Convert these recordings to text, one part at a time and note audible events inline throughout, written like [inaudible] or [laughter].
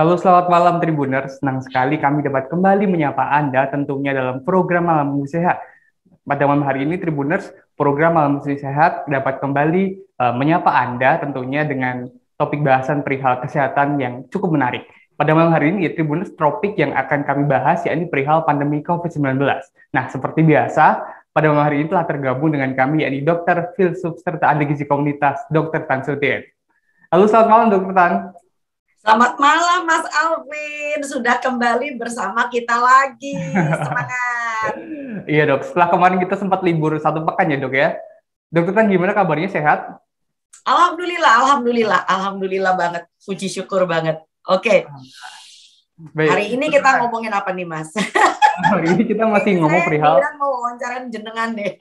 Halo, selamat malam Tribuners. Senang sekali kami dapat kembali menyapa Anda tentunya dalam program Malam Minggu Sehat. Pada malam hari ini Tribuners, program Malam Minggu Sehat dapat kembali uh, menyapa Anda tentunya dengan topik bahasan perihal kesehatan yang cukup menarik. Pada malam hari ini, Tribuners, topik yang akan kami bahas yakni perihal pandemi COVID-19. Nah, seperti biasa, pada malam hari ini telah tergabung dengan kami yakni Dr. Filsuf serta ahli gizi komunitas Dr. Tan Sutien. Halo, selamat malam Dr. Tan. Selamat malam Mas Alvin, sudah kembali bersama kita lagi. Semangat. [laughs] iya dok, setelah kemarin kita sempat libur satu pekan ya dok ya. Dokter Tan gimana kabarnya sehat? Alhamdulillah, alhamdulillah, alhamdulillah banget. Puji syukur banget. Oke. Okay. Hari ini kita ngomongin apa nih Mas? [laughs] Hari ini kita masih ngomong perihal. Saya mau wawancarain jenengan deh.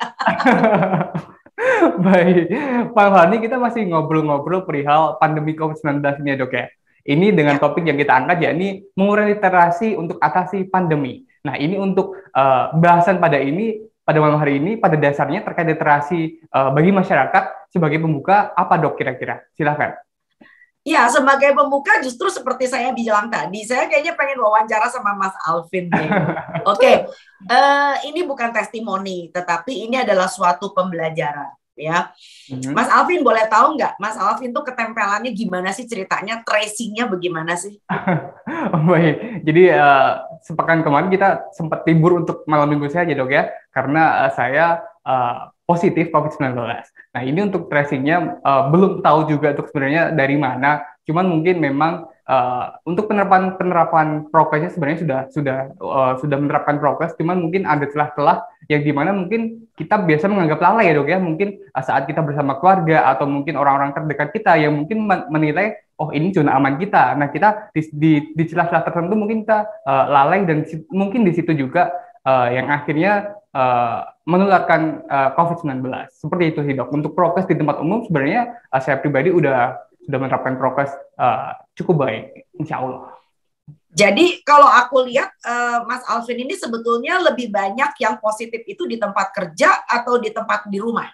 [laughs] Baik, Pak Hani kita masih ngobrol-ngobrol perihal pandemi COVID-19 ini ya dok ya. Ini dengan ya. topik yang kita angkat yakni mengurangi literasi untuk atasi pandemi. Nah, ini untuk uh, bahasan pada ini pada malam hari ini pada dasarnya terkait literasi uh, bagi masyarakat sebagai pembuka apa dok kira-kira? Silahkan. Ya, sebagai pembuka justru seperti saya bilang tadi, saya kayaknya pengen wawancara sama Mas Alvin. [laughs] Oke, okay. uh, eh, ini bukan testimoni, tetapi ini adalah suatu pembelajaran ya. Mm-hmm. Mas Alvin boleh tahu nggak, Mas Alvin tuh ketempelannya gimana sih ceritanya, tracingnya bagaimana sih? [laughs] oh, baik, jadi uh, sepekan kemarin kita sempat libur untuk malam minggu saya aja dok ya, karena uh, saya uh, positif COVID-19. Nah ini untuk tracingnya uh, belum tahu juga untuk sebenarnya dari mana, cuman mungkin memang uh, untuk penerapan penerapan prokesnya sebenarnya sudah sudah uh, sudah menerapkan prokes, cuman mungkin ada celah-celah yang di mana mungkin kita biasa menganggap lalai ya dok ya. Mungkin uh, saat kita bersama keluarga atau mungkin orang-orang terdekat kita yang mungkin menilai oh ini zona aman kita. Nah kita di di, di celah-celah tertentu mungkin kita uh, lalai dan si, mungkin di situ juga uh, yang akhirnya uh, menularkan uh, COVID-19 seperti itu sih dok. Untuk prokes di tempat umum sebenarnya uh, saya pribadi udah sudah menerapkan prokes uh, cukup baik insya Allah jadi kalau aku lihat uh, Mas Alvin ini sebetulnya lebih banyak yang positif itu di tempat kerja atau di tempat di rumah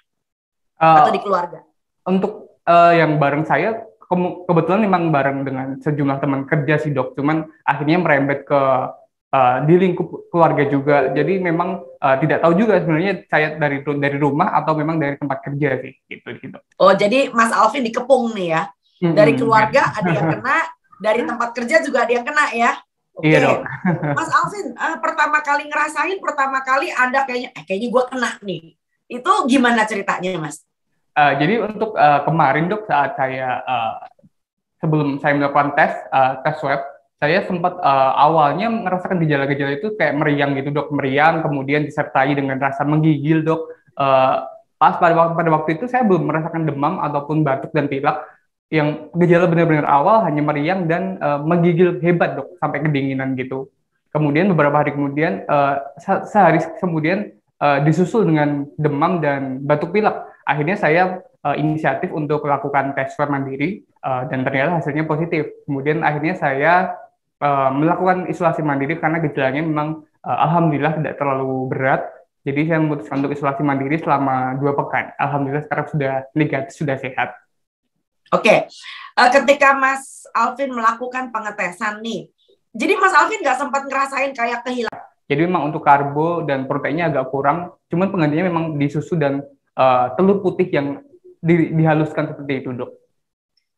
uh, atau di keluarga. Untuk uh, yang bareng saya ke kebetulan memang bareng dengan sejumlah teman kerja sih dok, cuman akhirnya merembet ke uh, di lingkup keluarga juga. Jadi memang uh, tidak tahu juga sebenarnya saya dari dari rumah atau memang dari tempat kerja sih gitu gitu. Oh jadi Mas Alvin dikepung nih ya. Dari keluarga ada yang kena, dari tempat kerja juga ada yang kena ya. Oke, okay. iya [laughs] Mas Alvin, uh, pertama kali ngerasain, pertama kali Anda kayaknya, eh, kayaknya gue kena nih. Itu gimana ceritanya, Mas? Uh, jadi untuk uh, kemarin dok saat saya uh, sebelum saya melakukan tes uh, tes swab, saya sempat uh, awalnya merasakan gejala-gejala itu kayak meriang gitu dok, meriang, kemudian disertai dengan rasa menggigil dok. Uh, pas pada waktu, pada waktu itu saya belum merasakan demam ataupun batuk dan pilek, yang gejala benar-benar awal hanya meriang dan uh, menggigil hebat dok sampai kedinginan gitu. Kemudian beberapa hari kemudian uh, sehari kemudian uh, disusul dengan demam dan batuk pilek. Akhirnya saya uh, inisiatif untuk melakukan tes swab mandiri uh, dan ternyata hasilnya positif. Kemudian akhirnya saya uh, melakukan isolasi mandiri karena gejalanya memang uh, alhamdulillah tidak terlalu berat. Jadi saya memutuskan untuk isolasi mandiri selama dua pekan. Alhamdulillah sekarang sudah negatif, sudah sehat. Oke, uh, ketika Mas Alvin melakukan pengetesan nih, jadi Mas Alvin nggak sempat ngerasain kayak kehilangan. Jadi memang untuk karbo dan proteinnya agak kurang, cuman penggantinya memang di susu dan uh, telur putih yang di, dihaluskan seperti itu, dok.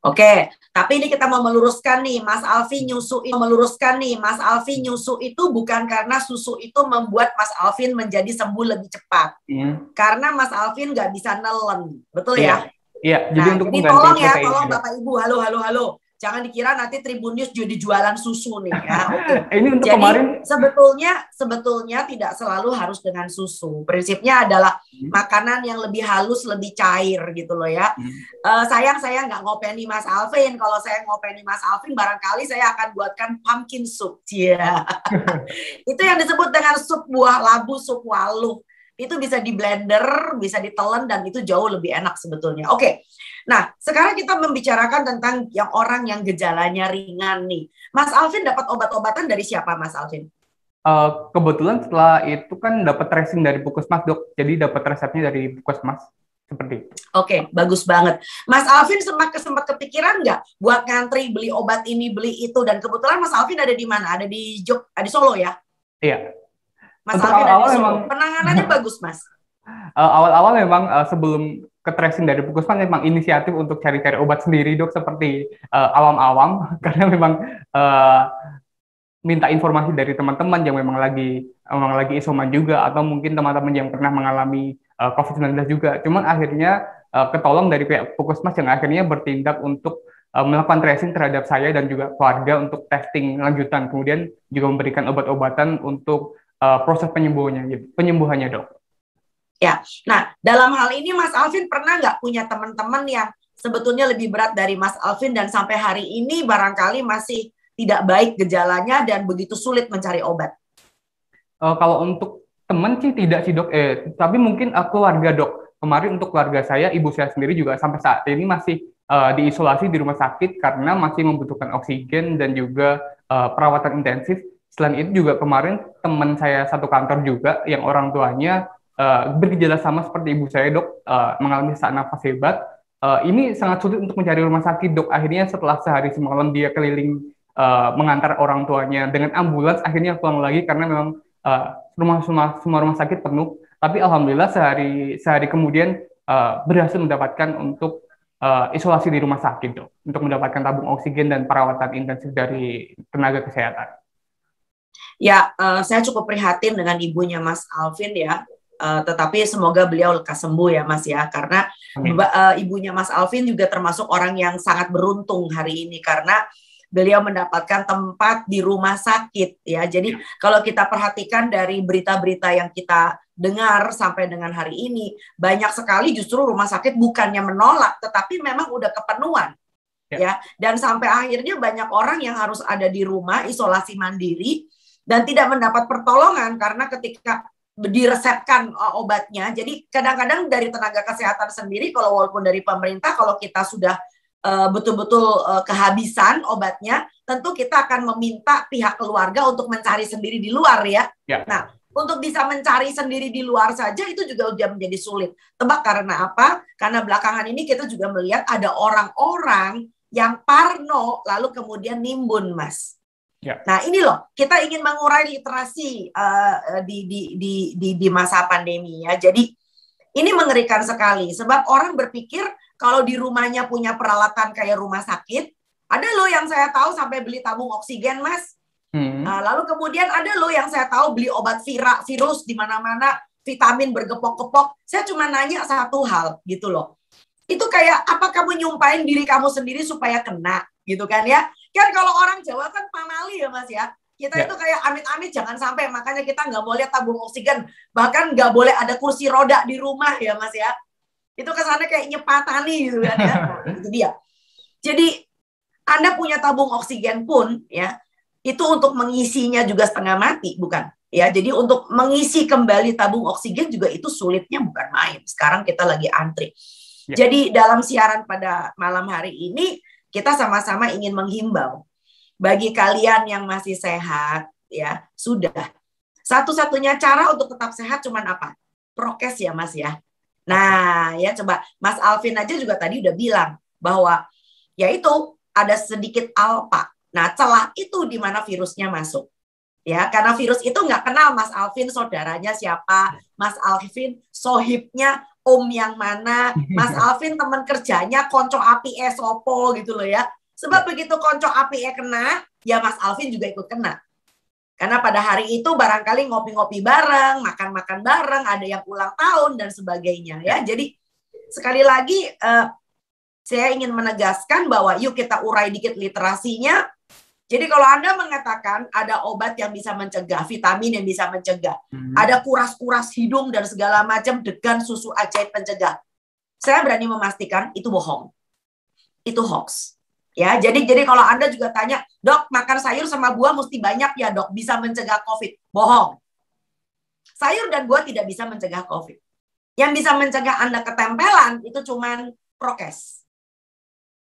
Oke, tapi ini kita mau meluruskan nih, Mas Alvin nyusu itu meluruskan nih, Mas Alvin nyusu itu bukan karena susu itu membuat Mas Alvin menjadi sembuh lebih cepat, hmm. karena Mas Alvin nggak bisa nelen, betul yeah. ya? Iya, jadi nah, untuk jadi tolong ya, tolong Bapak Ibu, halo, halo, halo. Jangan dikira nanti Tribun News jadi jualan susu nih ya. Okay. [laughs] Ini untuk jadi, kemarin sebetulnya sebetulnya tidak selalu harus dengan susu. Prinsipnya adalah hmm. makanan yang lebih halus, lebih cair gitu loh ya. Hmm. Uh, sayang saya nggak ngopeni Mas Alvin. Kalau saya ngopeni Mas Alvin, barangkali saya akan buatkan pumpkin soup. Iya. Yeah. [laughs] [laughs] Itu yang disebut dengan sup buah labu, sup waluh itu bisa di blender, bisa ditelan dan itu jauh lebih enak sebetulnya. Oke. Nah, sekarang kita membicarakan tentang yang orang yang gejalanya ringan nih. Mas Alvin dapat obat-obatan dari siapa, Mas Alvin? Uh, kebetulan setelah itu kan dapat tracing dari Puskesmas, Dok. Jadi dapat resepnya dari Puskesmas. seperti itu. Oke, okay, bagus banget. Mas Alvin sempat sempat kepikiran nggak buat ngantri beli obat ini, beli itu dan kebetulan Mas Alvin ada di mana? Ada di Jog, ada di Solo ya? Iya. Mas Untuk Alvin awal. Memang... Penanganannya [laughs] bagus, Mas. Uh, awal-awal memang uh, sebelum ke tracing dari Puskesmas memang inisiatif untuk cari-cari obat sendiri dok seperti uh, awam-awam [laughs] karena memang uh, minta informasi dari teman-teman yang memang lagi memang lagi isoman juga atau mungkin teman-teman yang pernah mengalami uh, COVID-19 juga. Cuman akhirnya uh, ketolong dari pihak Puskesmas yang akhirnya bertindak untuk uh, melakukan tracing terhadap saya dan juga keluarga untuk testing lanjutan. Kemudian juga memberikan obat-obatan untuk uh, proses penyembuhannya, penyembuhannya dok. Ya, nah dalam hal ini Mas Alvin pernah nggak punya teman-teman yang sebetulnya lebih berat dari Mas Alvin dan sampai hari ini barangkali masih tidak baik gejalanya dan begitu sulit mencari obat? Uh, kalau untuk teman sih tidak sih dok, eh, tapi mungkin uh, keluarga dok. Kemarin untuk keluarga saya, ibu saya sendiri juga sampai saat ini masih uh, diisolasi di rumah sakit karena masih membutuhkan oksigen dan juga uh, perawatan intensif. Selain itu juga kemarin teman saya satu kantor juga yang orang tuanya uh, bergejala sama seperti ibu saya dok uh, mengalami sesak nafas hebat. Uh, ini sangat sulit untuk mencari rumah sakit dok. Akhirnya setelah sehari semalam dia keliling uh, mengantar orang tuanya dengan ambulans, akhirnya pulang lagi karena memang uh, rumah semua, semua rumah sakit penuh. Tapi alhamdulillah sehari sehari kemudian uh, berhasil mendapatkan untuk uh, isolasi di rumah sakit dok untuk mendapatkan tabung oksigen dan perawatan intensif dari tenaga kesehatan. Ya, uh, saya cukup prihatin dengan ibunya Mas Alvin ya. Uh, tetapi semoga beliau lekas sembuh ya Mas ya karena uh, ibunya Mas Alvin juga termasuk orang yang sangat beruntung hari ini karena beliau mendapatkan tempat di rumah sakit ya. Jadi ya. kalau kita perhatikan dari berita-berita yang kita dengar sampai dengan hari ini banyak sekali justru rumah sakit bukannya menolak tetapi memang udah kepenuhan ya. ya. Dan sampai akhirnya banyak orang yang harus ada di rumah isolasi mandiri dan tidak mendapat pertolongan karena ketika diresepkan uh, obatnya. Jadi kadang-kadang dari tenaga kesehatan sendiri, kalau walaupun dari pemerintah, kalau kita sudah uh, betul-betul uh, kehabisan obatnya, tentu kita akan meminta pihak keluarga untuk mencari sendiri di luar ya. ya. Nah, untuk bisa mencari sendiri di luar saja itu juga sudah menjadi sulit. Tebak karena apa? Karena belakangan ini kita juga melihat ada orang-orang yang parno lalu kemudian nimbun, Mas. Ya. Nah ini loh kita ingin mengurai literasi uh, di, di di di di masa pandemi ya. Jadi ini mengerikan sekali sebab orang berpikir kalau di rumahnya punya peralatan kayak rumah sakit, ada loh yang saya tahu sampai beli tabung oksigen mas. Hmm. Nah, lalu kemudian ada loh yang saya tahu beli obat vira, virus di mana-mana, vitamin bergepok-gepok. Saya cuma nanya satu hal gitu loh. Itu kayak apa kamu nyumpain diri kamu sendiri supaya kena gitu kan ya? Kan kalau orang Jawa kan pamali ya Mas ya. Kita ya. itu kayak amit-amit jangan sampai makanya kita nggak boleh tabung oksigen, bahkan nggak boleh ada kursi roda di rumah ya Mas ya. Itu kesannya kayak nyepatani gitu kan ya. [laughs] Nah, itu dia. Jadi Anda punya tabung oksigen pun ya, itu untuk mengisinya juga setengah mati, bukan? Ya, jadi untuk mengisi kembali tabung oksigen juga itu sulitnya bukan main. Sekarang kita lagi antri. Ya. Jadi dalam siaran pada malam hari ini kita sama-sama ingin menghimbau bagi kalian yang masih sehat ya sudah. Satu-satunya cara untuk tetap sehat cuman apa? Prokes ya mas ya. Nah ya coba mas Alvin aja juga tadi udah bilang bahwa yaitu ada sedikit alpa nah celah itu di mana virusnya masuk ya. Karena virus itu nggak kenal Mas Alvin saudaranya siapa. Mas Alvin sohibnya om yang mana, [laughs] Mas Alvin teman kerjanya konco api esopo gitu loh ya. Sebab ya. begitu konco api e kena, ya Mas Alvin juga ikut kena. Karena pada hari itu barangkali ngopi-ngopi bareng, makan-makan bareng, ada yang ulang tahun dan sebagainya ya. Jadi sekali lagi uh, saya ingin menegaskan bahwa yuk kita urai dikit literasinya, jadi kalau Anda mengatakan ada obat yang bisa mencegah, vitamin yang bisa mencegah, hmm. ada kuras-kuras hidung dan segala macam degan susu ajaib pencegah. Saya berani memastikan itu bohong. Itu hoax. Ya, jadi jadi kalau Anda juga tanya, "Dok, makan sayur sama buah mesti banyak ya, Dok, bisa mencegah Covid." Bohong. Sayur dan buah tidak bisa mencegah Covid. Yang bisa mencegah Anda ketempelan itu cuman prokes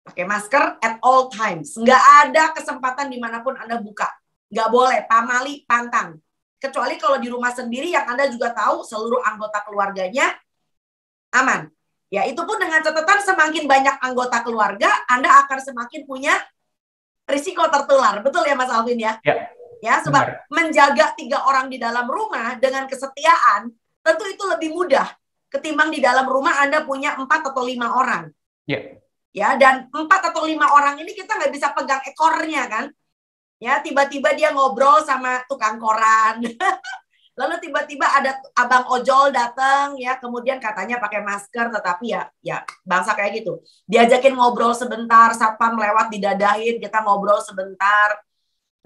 Pakai masker at all times. Nggak ada kesempatan di mana pun Anda buka. Nggak boleh, pamali, pantang. Kecuali kalau di rumah sendiri yang Anda juga tahu seluruh anggota keluarganya aman. Ya, itu pun dengan catatan semakin banyak anggota keluarga, Anda akan semakin punya risiko tertular. Betul ya Mas Alvin ya? Ya. Ya, sebab Benar. menjaga tiga orang di dalam rumah dengan kesetiaan, tentu itu lebih mudah ketimbang di dalam rumah Anda punya empat atau lima orang. Ya. Ya, dan empat atau lima orang ini kita nggak bisa pegang ekornya kan? Ya, tiba-tiba dia ngobrol sama tukang koran. [laughs] Lalu tiba-tiba ada abang ojol datang ya, kemudian katanya pakai masker, tetapi ya ya bangsa kayak gitu. Diajakin ngobrol sebentar, satpam lewat didadahin, kita ngobrol sebentar.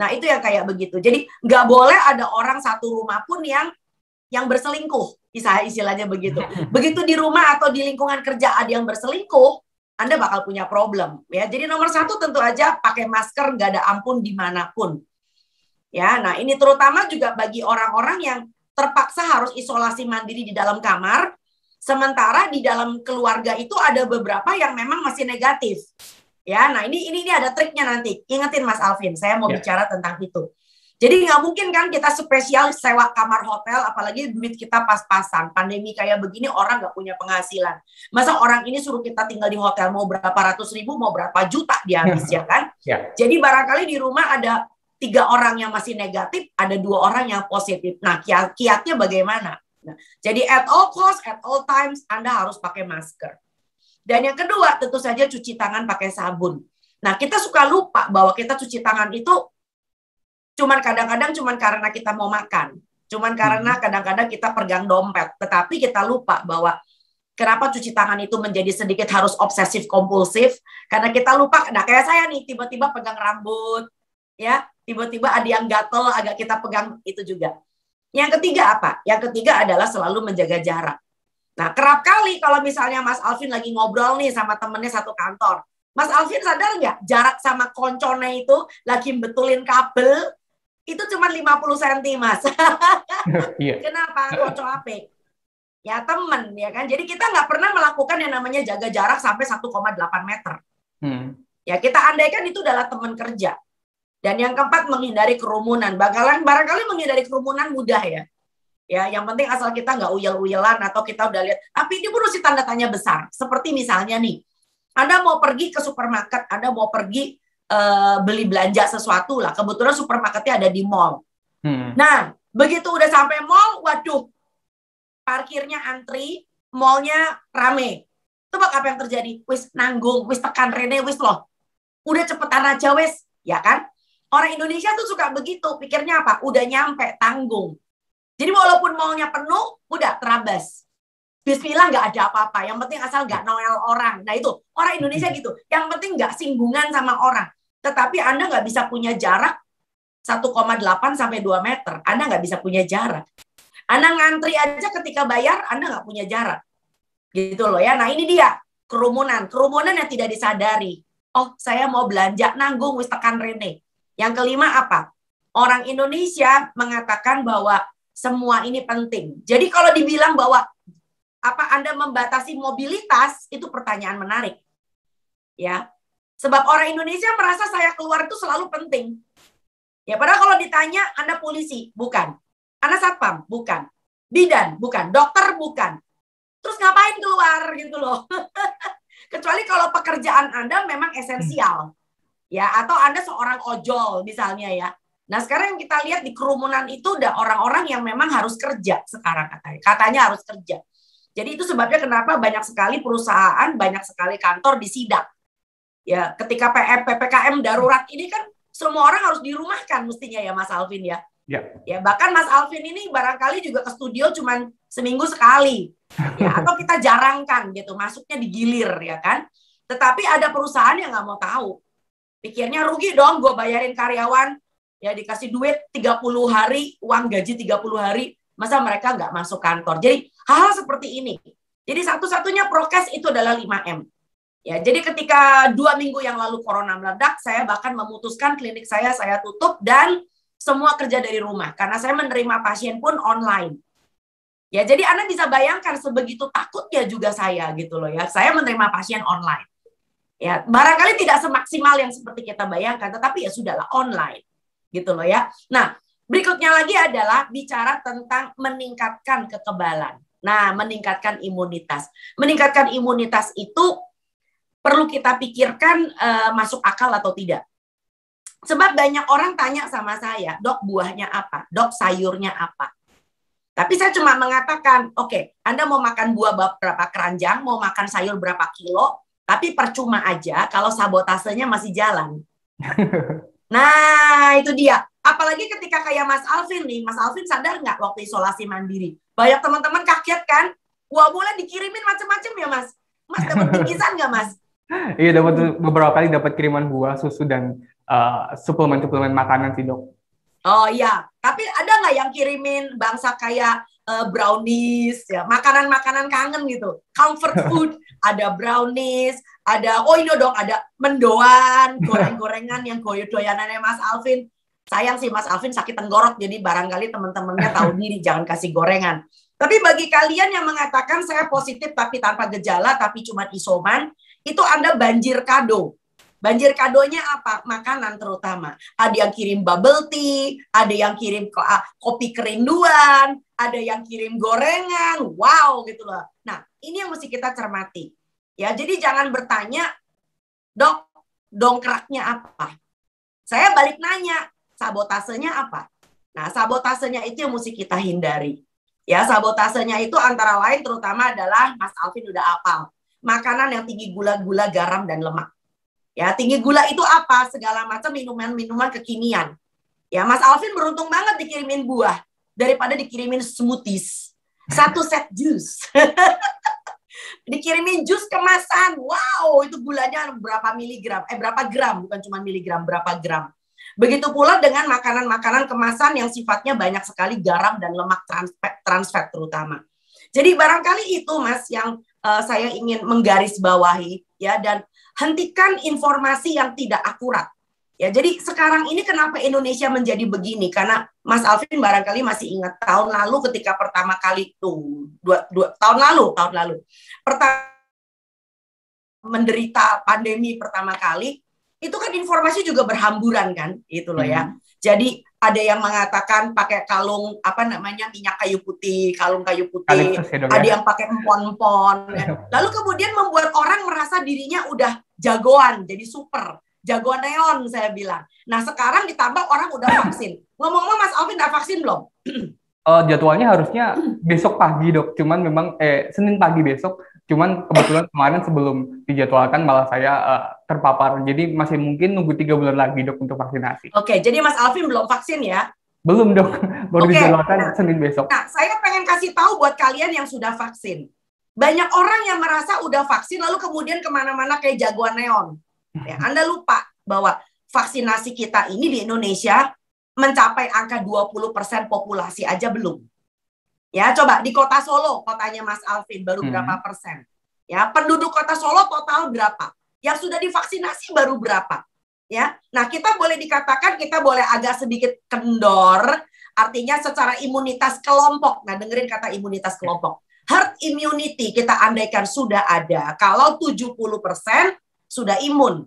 Nah itu yang kayak begitu. Jadi nggak boleh ada orang satu rumah pun yang yang berselingkuh, istilahnya begitu. [laughs] Begitu di rumah atau di lingkungan kerja ada yang berselingkuh, Anda bakal punya problem ya. Jadi nomor satu tentu aja pakai masker nggak ada ampun di mana pun Ya, nah ini terutama juga bagi orang-orang yang terpaksa harus isolasi mandiri di dalam kamar, sementara di dalam keluarga itu ada beberapa yang memang masih negatif. Ya, nah ini ini ini ada triknya nanti. Ingetin Mas Alvin, saya mau ya. bicara tentang itu. Jadi nggak mungkin kan kita spesial sewa kamar hotel, apalagi duit kita pas-pasan. Pandemi kayak begini orang nggak punya penghasilan. Masa orang ini suruh kita tinggal di hotel mau berapa ratus ribu, mau berapa juta dia habis ya kan? Ya. Jadi barangkali di rumah ada tiga orang yang masih negatif, ada dua orang yang positif. Nah, kiat kiatnya bagaimana? Nah, jadi at all cost, at all times, Anda harus pakai masker. Dan yang kedua, tentu saja cuci tangan pakai sabun. Nah, kita suka lupa bahwa kita cuci tangan itu cuman kadang-kadang cuman karena kita mau makan. Cuman karena hmm. kadang-kadang kita pegang dompet. Tetapi kita lupa bahwa kenapa cuci tangan itu menjadi sedikit harus obsesif kompulsif karena kita lupa nah kayak saya nih tiba-tiba pegang rambut ya tiba-tiba ada yang gatel agak kita pegang itu juga. Yang ketiga apa? Yang ketiga adalah selalu menjaga jarak. Nah, kerap kali kalau misalnya Mas Alvin lagi ngobrol nih sama temennya satu kantor. Mas Alvin sadar nggak jarak sama koncone itu lagi betulin kabel itu cuma 50 cm, Mas. [laughs] Iya. Kenapa? Konco HP. Ya temen, ya kan. Jadi kita nggak pernah melakukan yang namanya jaga jarak sampai 1,8 meter. Hmm. Ya kita andaikan itu adalah teman kerja. Dan yang keempat menghindari kerumunan. Bakalan barangkali menghindari kerumunan mudah ya. Ya, yang penting asal kita nggak uyel-uyelan atau kita udah lihat. Tapi ini pun masih tanda tanya besar. Seperti misalnya nih, Anda mau pergi ke supermarket, Anda mau pergi uh, beli belanja sesuatu lah. Kebetulan supermarketnya ada di mall. Hmm. Nah, begitu udah sampai mall, waduh, parkirnya antri, mallnya rame. Tebak apa yang terjadi? Wis nanggung, wis tekan Rene, wis loh. Udah cepetan aja wis, ya kan? Orang Indonesia tuh suka begitu, pikirnya apa? Udah nyampe, tanggung. Jadi walaupun mallnya penuh, udah terabas. Bismillah nggak ada apa-apa. Yang penting asal nggak noel orang. Nah itu orang Indonesia gitu. Yang penting nggak singgungan sama orang. Tetapi Anda nggak bisa punya jarak 1,8 sampai 2 meter. Anda nggak bisa punya jarak. Anda ngantri aja ketika bayar, Anda nggak punya jarak. Gitu loh ya. Nah ini dia kerumunan. Kerumunan yang tidak disadari. Oh saya mau belanja, nanggung, wis tekan Rene. Yang kelima apa? Orang Indonesia mengatakan bahwa semua ini penting. Jadi kalau dibilang bahwa apa Anda membatasi mobilitas itu pertanyaan menarik. Ya. Sebab orang Indonesia merasa saya keluar itu selalu penting. Ya, padahal kalau ditanya Anda polisi, bukan. Anda satpam, bukan. Bidan, bukan. Dokter, bukan. Terus ngapain keluar gitu loh. [laughs] Kecuali kalau pekerjaan Anda memang esensial ya atau Anda seorang ojol misalnya ya. Nah, sekarang yang kita lihat di kerumunan itu udah orang-orang yang memang harus kerja sekarang katanya. Katanya harus kerja. Jadi itu sebabnya kenapa banyak sekali perusahaan, banyak sekali kantor disidak. Ya, ketika PM, PPKM darurat ini kan semua orang harus dirumahkan mestinya ya Mas Alvin ya. Ya. ya bahkan Mas Alvin ini barangkali juga ke studio cuma seminggu sekali ya [laughs] atau kita jarangkan gitu masuknya digilir ya kan tetapi ada perusahaan yang nggak mau tahu Pikirnya rugi dong gue bayarin karyawan, ya dikasih duit 30 hari, uang gaji 30 hari, masa mereka nggak masuk kantor. Jadi hal-hal seperti ini. Jadi satu-satunya prokes itu adalah 5M. Ya, jadi ketika dua minggu yang lalu corona meledak, saya bahkan memutuskan klinik saya saya tutup dan semua kerja dari rumah karena saya menerima pasien pun online. Ya, jadi Anda bisa bayangkan sebegitu takutnya juga saya gitu loh ya. Saya menerima pasien online. Ya, barangkali tidak semaksimal yang seperti kita bayangkan, tetapi ya sudahlah online. Gitu loh ya. Nah, berikutnya lagi adalah bicara tentang meningkatkan kekebalan. Nah, meningkatkan imunitas. Meningkatkan imunitas itu perlu kita pikirkan uh, masuk akal atau tidak. Sebab banyak orang tanya sama saya, dok buahnya apa? Dok sayurnya apa? Tapi saya cuma mengatakan, oke, okay, Anda mau makan buah berapa keranjang, mau makan sayur berapa kilo, tapi percuma aja kalau sabotasenya masih jalan. [laughs] nah, itu dia. Apalagi ketika kayak Mas Alvin nih, Mas Alvin sadar nggak waktu isolasi mandiri? Banyak teman-teman kaget kan? Wah, boleh dikirimin macam-macam ya, Mas? Mas dapat bingkisan nggak, Mas? [laughs] Iya dapat beberapa kali dapat kiriman buah, susu dan uh, suplemen-suplemen makanan sih dok. Oh iya, tapi ada nggak yang kirimin bangsa kayak uh, brownies ya, makanan-makanan kangen gitu, comfort [laughs] food, ada brownies, ada oh ini dong ada mendoan, [laughs] goreng-gorengan yang goyo doyanannya Mas Alvin. Sayang sih Mas Alvin sakit tenggorok, jadi barangkali teman-temannya tahu diri jangan kasih gorengan. Tapi bagi kalian yang mengatakan saya positif tapi tanpa gejala, tapi cuma isoman, itu Anda banjir kado. Banjir kadonya apa? Makanan terutama. Ada yang kirim bubble tea, ada yang kirim ah, kopi kerinduan, ada yang kirim gorengan. Wow gitu loh. Nah, ini yang mesti kita cermati. Ya, jadi jangan bertanya, "Dok, dongkraknya apa?" Saya balik nanya, sabotasenya apa? Nah, sabotasenya itu yang mesti kita hindari. Ya, sabotasenya itu antara lain terutama adalah Mas Alvin udah apal makanan yang tinggi gula-gula, garam dan lemak. Ya, tinggi gula itu apa? Segala macam minuman-minuman kekinian. Ya, Mas Alvin beruntung banget dikirimin buah daripada dikirimin smoothies. Satu set jus. dikirimin jus kemasan. Wow, itu gulanya berapa miligram? Eh berapa gram? Bukan cuma miligram, berapa gram. Begitu pula dengan makanan-makanan kemasan yang sifatnya banyak sekali garam dan lemak trans fat terutama. Jadi barangkali itu Mas yang uh, saya ingin menggarisbawahi ya dan hentikan informasi yang tidak akurat. Ya, jadi sekarang ini kenapa Indonesia menjadi begini? Karena Mas Alvin barangkali masih ingat tahun lalu ketika pertama kali tuh dua, dua tahun lalu, tahun lalu pertama menderita pandemi pertama kali, itu kan informasi juga berhamburan kan, itu loh ya. Hmm. Jadi ada yang mengatakan pakai kalung apa namanya minyak kayu putih, kalung kayu putih, ya, ada yang pakai empon-empon. Kan. Lalu kemudian membuat orang merasa dirinya udah jagoan, jadi super, jagoan neon saya bilang. Nah sekarang ditambah orang udah vaksin. Ngomong-ngomong Mas Alvin udah vaksin belum? Uh, [clears throat] jadwalnya harusnya besok pagi dok, cuman memang eh Senin pagi besok Cuman kebetulan kemarin sebelum dijadwalkan malah saya uh, terpapar. Jadi masih mungkin nunggu tiga bulan lagi dok untuk vaksinasi. Oke, jadi Mas Alvin belum vaksin ya? Belum dok, [laughs] baru okay. dijadwalkan nah, Senin besok. Nah, saya pengen kasih tahu buat kalian yang sudah vaksin. Banyak orang yang merasa udah vaksin lalu kemudian ke mana-mana kayak jagoan neon. Ya, [laughs] anda lupa bahwa vaksinasi kita ini di Indonesia mencapai angka 20% populasi aja belum. Ya, coba di kota Solo, kotanya Mas Alvin baru hmm. berapa persen? Ya, penduduk kota Solo total berapa? Yang sudah divaksinasi baru berapa? Ya. Nah, kita boleh dikatakan kita boleh agak sedikit kendor, artinya secara imunitas kelompok. Nah, dengerin kata imunitas kelompok. Herd immunity kita andaikan sudah ada. Kalau 70% sudah imun.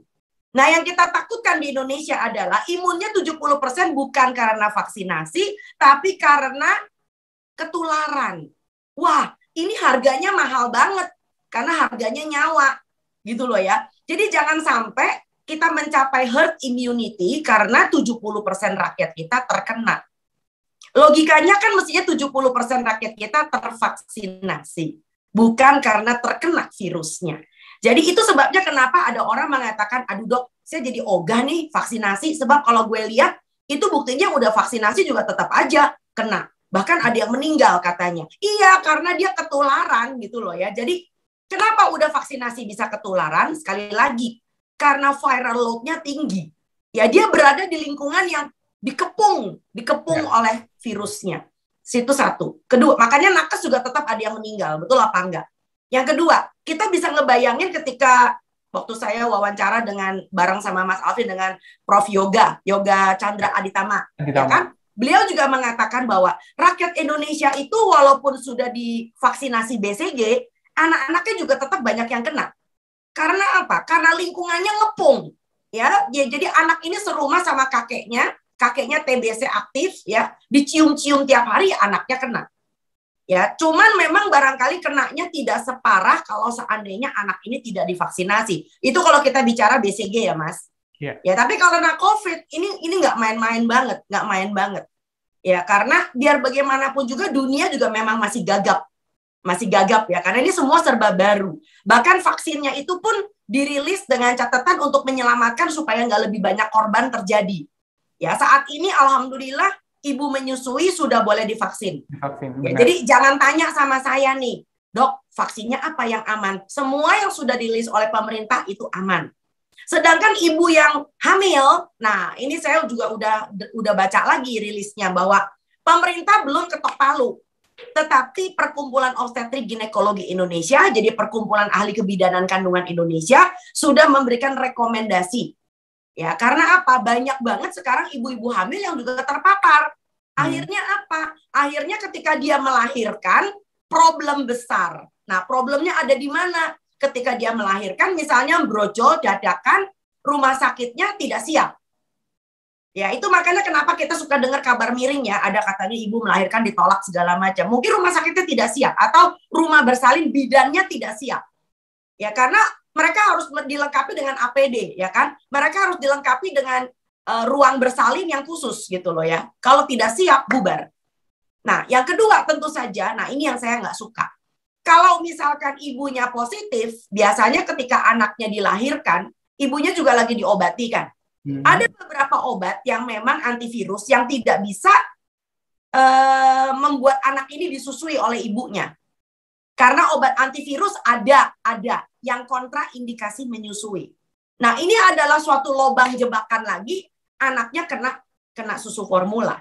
Nah, yang kita takutkan di Indonesia adalah imunnya 70% bukan karena vaksinasi, tapi karena ketularan. Wah, ini harganya mahal banget karena harganya nyawa gitu loh ya. Jadi jangan sampai kita mencapai herd immunity karena 70% rakyat kita terkena. Logikanya kan mestinya 70% rakyat kita tervaksinasi, bukan karena terkena virusnya. Jadi itu sebabnya kenapa ada orang mengatakan, aduh dok, saya jadi ogah nih vaksinasi, sebab kalau gue lihat itu buktinya udah vaksinasi juga tetap aja kena. Bahkan ada yang meninggal katanya. Iya, karena dia ketularan gitu loh ya. Jadi kenapa udah vaksinasi bisa ketularan? Sekali lagi, karena viral load-nya tinggi. Ya dia berada di lingkungan yang dikepung, dikepung ya. oleh virusnya. Situ satu. Kedua, makanya nakes juga tetap ada yang meninggal. Betul apa enggak? Yang kedua, kita bisa ngebayangin ketika waktu saya wawancara dengan bareng sama Mas Alvin dengan Prof Yoga, Yoga Chandra Aditama, Aditama. ya kan? Beliau juga mengatakan bahwa rakyat Indonesia itu walaupun sudah divaksinasi BCG, anak-anaknya juga tetap banyak yang kena. Karena apa? Karena lingkungannya ngepung. Ya, ya jadi anak ini serumah sama kakeknya, kakeknya TBC aktif ya, dicium-cium tiap hari anaknya kena. Ya, cuman memang barangkali kenanya tidak separah kalau seandainya anak ini tidak divaksinasi. Itu kalau kita bicara BCG ya, Mas. Yeah. Ya, tapi kalau kena COVID ini ini nggak main-main banget, nggak main banget. Ya, karena biar bagaimanapun juga dunia juga memang masih gagap, masih gagap ya, karena ini semua serba baru. Bahkan vaksinnya itu pun dirilis dengan catatan untuk menyelamatkan supaya nggak lebih banyak korban terjadi. Ya, saat ini alhamdulillah ibu menyusui sudah boleh divaksin. ya, jadi jangan tanya sama saya nih, dok, vaksinnya apa yang aman? Semua yang sudah dirilis oleh pemerintah itu aman. Sedangkan ibu yang hamil, nah ini saya juga udah udah baca lagi rilisnya bahwa pemerintah belum ketok palu. Tetapi Perkumpulan Obstetrik Ginekologi Indonesia, jadi Perkumpulan Ahli Kebidanan Kandungan Indonesia, sudah memberikan rekomendasi Ya, karena apa? Banyak banget sekarang ibu-ibu hamil yang juga terpapar. Hmm. Akhirnya apa? Akhirnya ketika dia melahirkan, problem besar. Nah, problemnya ada di mana? Ketika dia melahirkan, misalnya brojol, dadakan, rumah sakitnya tidak siap. Ya, itu makanya kenapa kita suka dengar kabar miring ya, ada katanya ibu melahirkan ditolak segala macam. Mungkin rumah sakitnya tidak siap atau rumah bersalin bidannya tidak siap. Ya, karena mereka harus dilengkapi dengan APD ya kan? Mereka harus dilengkapi dengan uh, ruang bersalin yang khusus gitu loh ya. Kalau tidak siap bubar. Nah yang kedua tentu saja nah ini yang saya nggak suka. Kalau misalkan ibunya positif biasanya ketika anaknya dilahirkan ibunya juga lagi diobati kan hmm. ada beberapa obat yang memang antivirus yang tidak bisa uh, membuat anak ini disusui oleh ibunya karena obat antivirus ada, ada yang kontraindikasi menyusui. Nah, ini adalah suatu lubang jebakan lagi anaknya kena kena susu formula.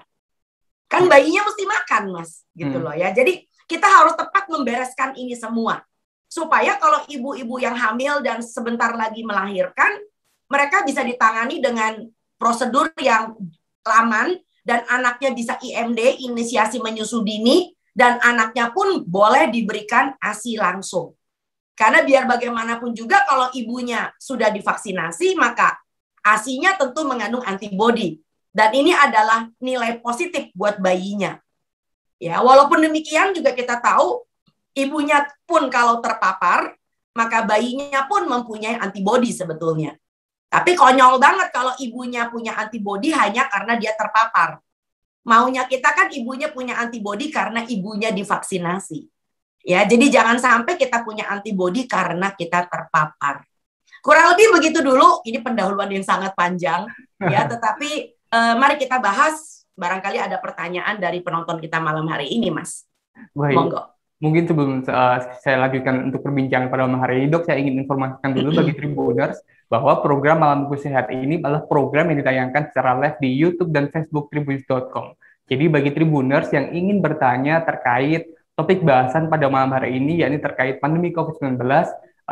Kan bayinya mesti makan, Mas, gitu hmm. loh ya. Jadi kita harus tepat membereskan ini semua. Supaya kalau ibu-ibu yang hamil dan sebentar lagi melahirkan, mereka bisa ditangani dengan prosedur yang aman dan anaknya bisa IMD, inisiasi menyusu dini, dan anaknya pun boleh diberikan ASI langsung. Karena biar bagaimanapun juga kalau ibunya sudah divaksinasi, maka ASINya tentu mengandung antibodi. Dan ini adalah nilai positif buat bayinya. Ya, walaupun demikian juga kita tahu ibunya pun kalau terpapar, maka bayinya pun mempunyai antibodi sebetulnya. Tapi konyol banget kalau ibunya punya antibodi hanya karena dia terpapar. Maunya kita kan ibunya punya antibodi karena ibunya divaksinasi. Ya, jadi jangan sampai kita punya antibodi karena kita terpapar. Kurang lebih begitu dulu. Ini pendahuluan yang sangat panjang, ya. [laughs] Tetapi eh, mari kita bahas. Barangkali ada pertanyaan dari penonton kita malam hari ini, Mas. Baik. Monggo. Mungkin sebelum uh, saya lanjutkan untuk perbincangan pada malam hari ini, dok, saya ingin informasikan dulu [clears throat] bagi Tribuners bahwa program Malam Buku Sehat ini adalah program yang ditayangkan secara live di YouTube dan Facebook Tribuners.com. Jadi bagi Tribuners yang ingin bertanya terkait topik bahasan pada malam hari ini, yakni terkait pandemi COVID-19, uh,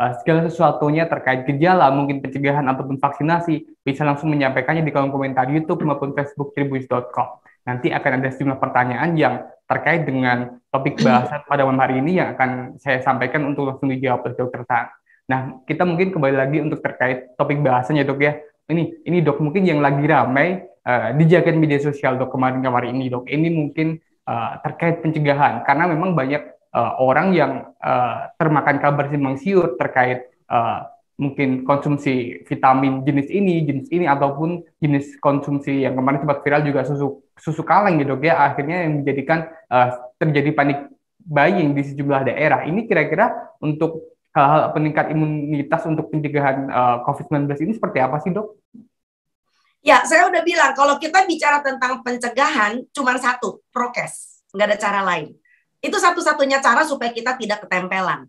eh, segala sesuatunya terkait gejala, mungkin pencegahan ataupun vaksinasi, bisa langsung menyampaikannya di kolom komentar YouTube maupun Facebook Tribuners.com. Nanti akan ada sejumlah pertanyaan yang terkait dengan topik bahasan pada malam hari ini yang akan saya sampaikan untuk langsung dijawab oleh Dokter Tan. Nah, kita mungkin kembali lagi untuk terkait topik bahasannya dok ya. Ini, ini dok mungkin yang lagi ramai uh, di jagat media sosial dok kemarin-kemarin ini dok. Ini mungkin uh, terkait pencegahan karena memang banyak uh, orang yang uh, termakan kabar simpang siur terkait uh, mungkin konsumsi vitamin jenis ini, jenis ini ataupun jenis konsumsi yang kemarin sempat viral juga susu susu kaleng gitu ya akhirnya yang menjadikan uh, terjadi panik buying di sejumlah daerah. Ini kira-kira untuk hal-hal peningkat imunitas untuk pencegahan uh, COVID-19 ini seperti apa sih dok? Ya, saya udah bilang kalau kita bicara tentang pencegahan cuma satu, prokes, nggak ada cara lain. Itu satu-satunya cara supaya kita tidak ketempelan.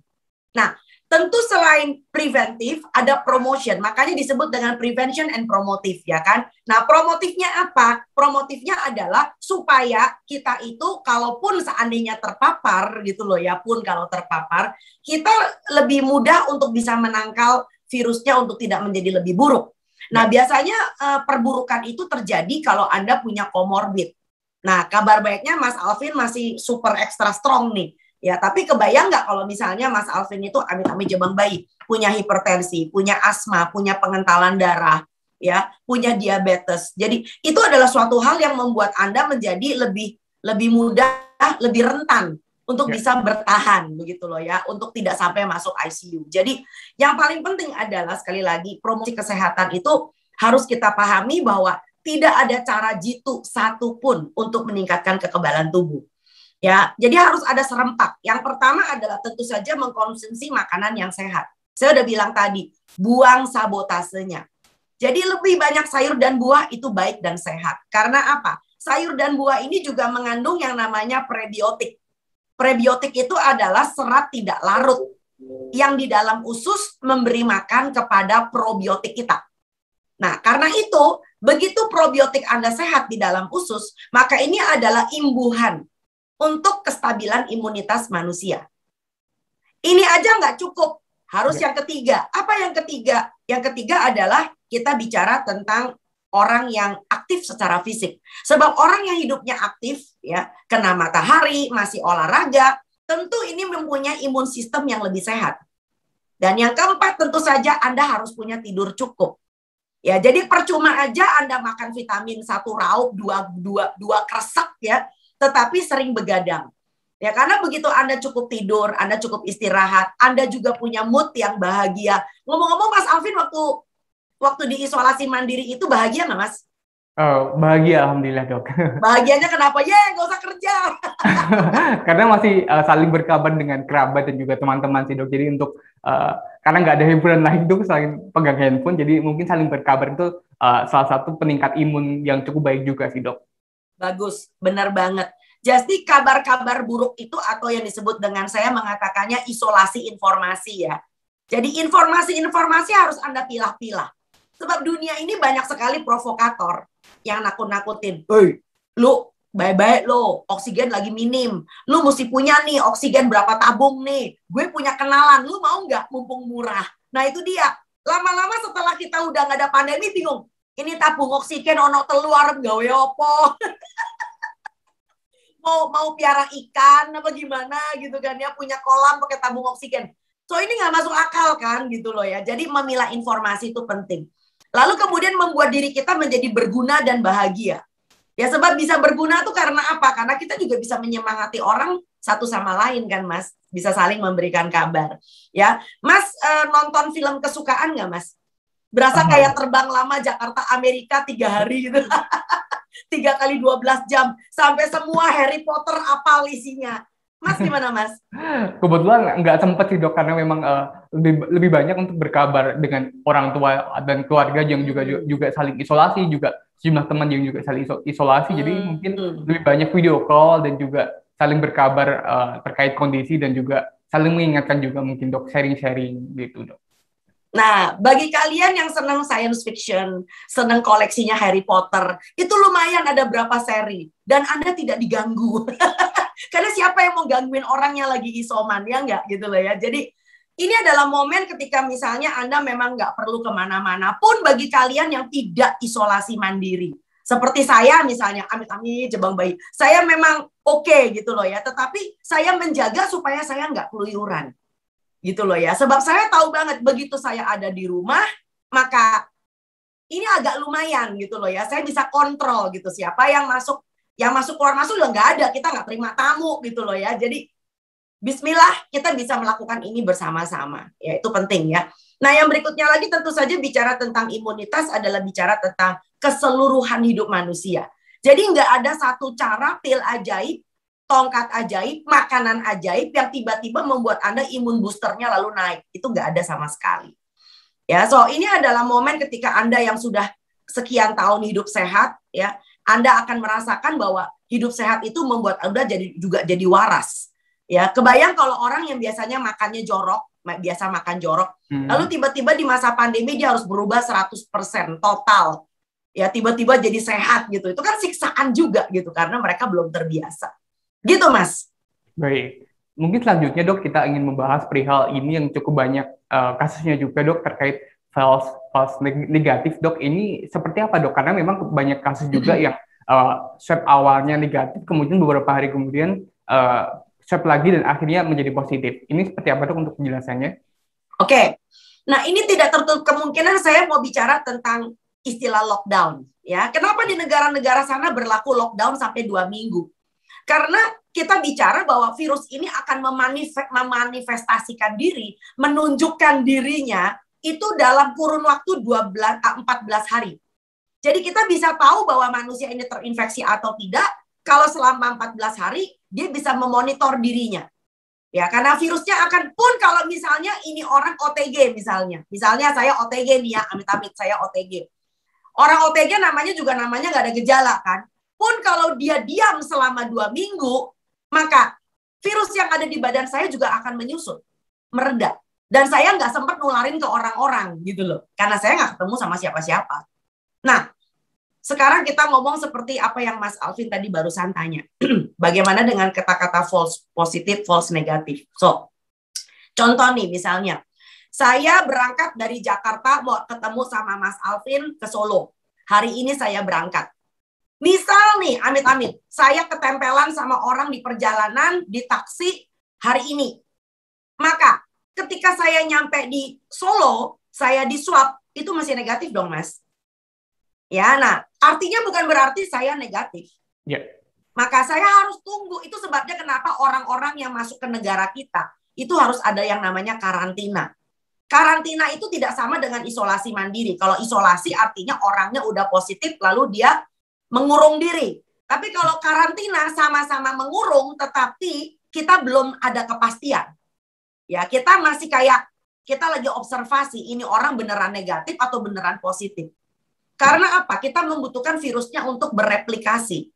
Nah, Tentu selain preventif ada promotion, makanya disebut dengan prevention and promotif ya kan. Nah, promotifnya apa? Promotifnya adalah supaya kita itu kalaupun seandainya terpapar gitu loh ya, pun kalau terpapar, kita lebih mudah untuk bisa menangkal virusnya untuk tidak menjadi lebih buruk. Nah, biasanya uh, perburukan itu terjadi kalau Anda punya komorbid. Nah, kabar baiknya Mas Alvin masih super extra strong nih Ya, tapi kebayang nggak kalau misalnya Mas Alvin itu amit-amit jabang bayi, punya hipertensi, punya asma, punya pengentalan darah, ya, punya diabetes. Jadi itu adalah suatu hal yang membuat Anda menjadi lebih lebih mudah, lebih rentan untuk ya. bisa bertahan begitu loh ya, untuk tidak sampai masuk ICU. Jadi yang paling penting adalah sekali lagi promosi kesehatan itu harus kita pahami bahwa tidak ada cara jitu satupun untuk meningkatkan kekebalan tubuh. Ya, jadi harus ada serempak. Yang pertama adalah tentu saja mengkonsumsi makanan yang sehat. Saya udah bilang tadi, buang sabotasenya. Jadi lebih banyak sayur dan buah itu baik dan sehat. Karena apa? Sayur dan buah ini juga mengandung yang namanya prebiotik. Prebiotik itu adalah serat tidak larut yang di dalam usus memberi makan kepada probiotik kita. Nah, karena itu, begitu probiotik Anda sehat di dalam usus, maka ini adalah imbuhan untuk kestabilan imunitas manusia. Ini aja nggak cukup, harus ya. yang ketiga. Apa yang ketiga? Yang ketiga adalah kita bicara tentang orang yang aktif secara fisik. Sebab orang yang hidupnya aktif, ya, kena matahari, masih olahraga, tentu ini mempunyai imun sistem yang lebih sehat. Dan yang keempat, tentu saja Anda harus punya tidur cukup. Ya, jadi percuma aja Anda makan vitamin satu raup, dua dua dua kresek ya, tetapi sering begadang. Ya, karena begitu Anda cukup tidur, Anda cukup istirahat, Anda juga punya mood yang bahagia. Ngomong-ngomong Mas Alvin waktu waktu di isolasi mandiri itu bahagia nggak Mas? Oh, bahagia alhamdulillah, Dok. [laughs] Bahagianya kenapa? Ya, nggak usah kerja. [laughs] karena masih uh, saling berkabar dengan kerabat dan juga teman-teman sih, Dok. Jadi untuk uh, karena nggak ada hiburan lain tuh selain pegang handphone, jadi mungkin saling berkabar itu uh, salah satu peningkat imun yang cukup baik juga sih, Dok. Bagus, benar banget. Jadi kabar-kabar buruk itu atau yang disebut dengan saya mengatakannya isolasi informasi ya. Jadi informasi-informasi harus Anda pilah-pilah. Sebab dunia ini banyak sekali provokator yang nakut-nakutin. Hei, lu baik-baik lo, oksigen lagi minim. Lu mesti punya nih oksigen berapa tabung nih. Gue punya kenalan, lu mau nggak mumpung murah? Nah itu dia. Lama-lama setelah kita udah nggak ada pandemi bingung ini tabung oksigen ono teluar gawe opo [laughs] mau mau piara ikan apa gimana gitu kan ya punya kolam pakai tabung oksigen. So ini nggak masuk akal kan gitu loh ya. Jadi memilah informasi itu penting. Lalu kemudian membuat diri kita menjadi berguna dan bahagia. Ya sebab bisa berguna tuh karena apa? Karena kita juga bisa menyemangati orang satu sama lain kan mas. Bisa saling memberikan kabar. Ya mas e, nonton film kesukaan nggak mas Berasa kayak terbang lama Jakarta Amerika tiga hari gitu. [laughs] tiga kali 12 jam. Sampai semua Harry Potter apal isinya. Mas [laughs] gimana mas? Kebetulan nggak sempet sih dok karena memang uh, lebih lebih banyak untuk berkabar dengan orang tua dan keluarga yang juga juga, juga saling isolasi juga sejumlah teman yang juga saling isolasi hmm. jadi mungkin lebih banyak video call dan juga saling berkabar uh, terkait kondisi dan juga saling mengingatkan juga mungkin dok sharing-sharing gitu dok. Nah, bagi kalian yang senang science fiction, senang koleksinya Harry Potter, itu lumayan ada berapa seri dan Anda tidak diganggu. [laughs] Karena siapa yang mau gangguin orang yang lagi isoman ya nggak gitu loh ya. Jadi ini adalah momen ketika misalnya Anda memang nggak perlu ke mana-mana pun bagi kalian yang tidak isolasi mandiri. Seperti saya misalnya, amit-amit jebang bayi. Saya memang oke okay, gitu loh ya, tetapi saya menjaga supaya saya nggak keluyuran gitu loh ya. Sebab saya tahu banget begitu saya ada di rumah, maka ini agak lumayan gitu loh ya. Saya bisa kontrol gitu siapa yang masuk, yang masuk keluar masuk udah nggak ada. Kita nggak terima tamu gitu loh ya. Jadi Bismillah kita bisa melakukan ini bersama-sama. Ya itu penting ya. Nah yang berikutnya lagi tentu saja bicara tentang imunitas adalah bicara tentang keseluruhan hidup manusia. Jadi nggak ada satu cara pil ajaib tongkat ajaib, makanan ajaib yang tiba-tiba membuat Anda imun boosternya lalu naik. Itu nggak ada sama sekali. Ya, so ini adalah momen ketika Anda yang sudah sekian tahun hidup sehat, ya, Anda akan merasakan bahwa hidup sehat itu membuat Anda jadi juga jadi waras. Ya, kebayang kalau orang yang biasanya makannya jorok, biasa makan jorok, hmm. lalu tiba-tiba di masa pandemi dia harus berubah 100% total. Ya, tiba-tiba jadi sehat gitu. Itu kan siksaan juga gitu karena mereka belum terbiasa. Gitu, Mas. Baik. Mungkin selanjutnya, Dok, kita ingin membahas perihal ini yang cukup banyak uh, kasusnya juga, Dok, terkait false false negatif, Dok. Ini seperti apa, Dok? Karena memang banyak kasus juga yang uh, swab awalnya negatif, kemudian beberapa hari kemudian uh, swab lagi dan akhirnya menjadi positif. Ini seperti apa, Dok, untuk penjelasannya? Oke. Nah, ini tidak tertutup kemungkinan saya mau bicara tentang istilah lockdown. Ya, kenapa di negara-negara sana berlaku lockdown sampai dua minggu? Karena kita bicara bahwa virus ini akan memanifestasikan diri, menunjukkan dirinya itu dalam kurun waktu 12 14 hari. Jadi kita bisa tahu bahwa manusia ini terinfeksi atau tidak kalau selama 14 hari dia bisa memonitor dirinya. Ya, karena virusnya akan pun kalau misalnya ini orang OTG misalnya. Misalnya saya OTG nih ya, amit-amit saya OTG. Orang OTG namanya juga namanya nggak ada gejala kan. Pun kalau dia diam selama dua minggu, maka virus yang ada di badan saya juga akan menyusut, mereda. Dan saya nggak sempat nularin ke orang-orang gitu loh. Karena saya nggak ketemu sama siapa-siapa. Nah, sekarang kita ngomong seperti apa yang Mas Alvin tadi barusan tanya. [clears throat] Bagaimana dengan kata-kata false positif, false negatif. So, contoh nih misalnya, saya berangkat dari Jakarta mau ketemu sama Mas Alvin ke Solo. Hari ini saya berangkat. Misal nih, amit-amit, saya ketempelan sama orang di perjalanan, di taksi hari ini. Maka ketika saya nyampe di Solo, saya di swab, itu masih negatif dong mas. Ya, nah artinya bukan berarti saya negatif. Ya. Maka saya harus tunggu. Itu sebabnya kenapa orang-orang yang masuk ke negara kita itu harus ada yang namanya karantina. Karantina itu tidak sama dengan isolasi mandiri. Kalau isolasi artinya orangnya udah positif lalu dia mengurung diri. Tapi kalau karantina sama-sama mengurung tetapi kita belum ada kepastian. Ya, kita masih kayak kita lagi observasi ini orang beneran negatif atau beneran positif. Karena apa? Kita membutuhkan virusnya untuk bereplikasi.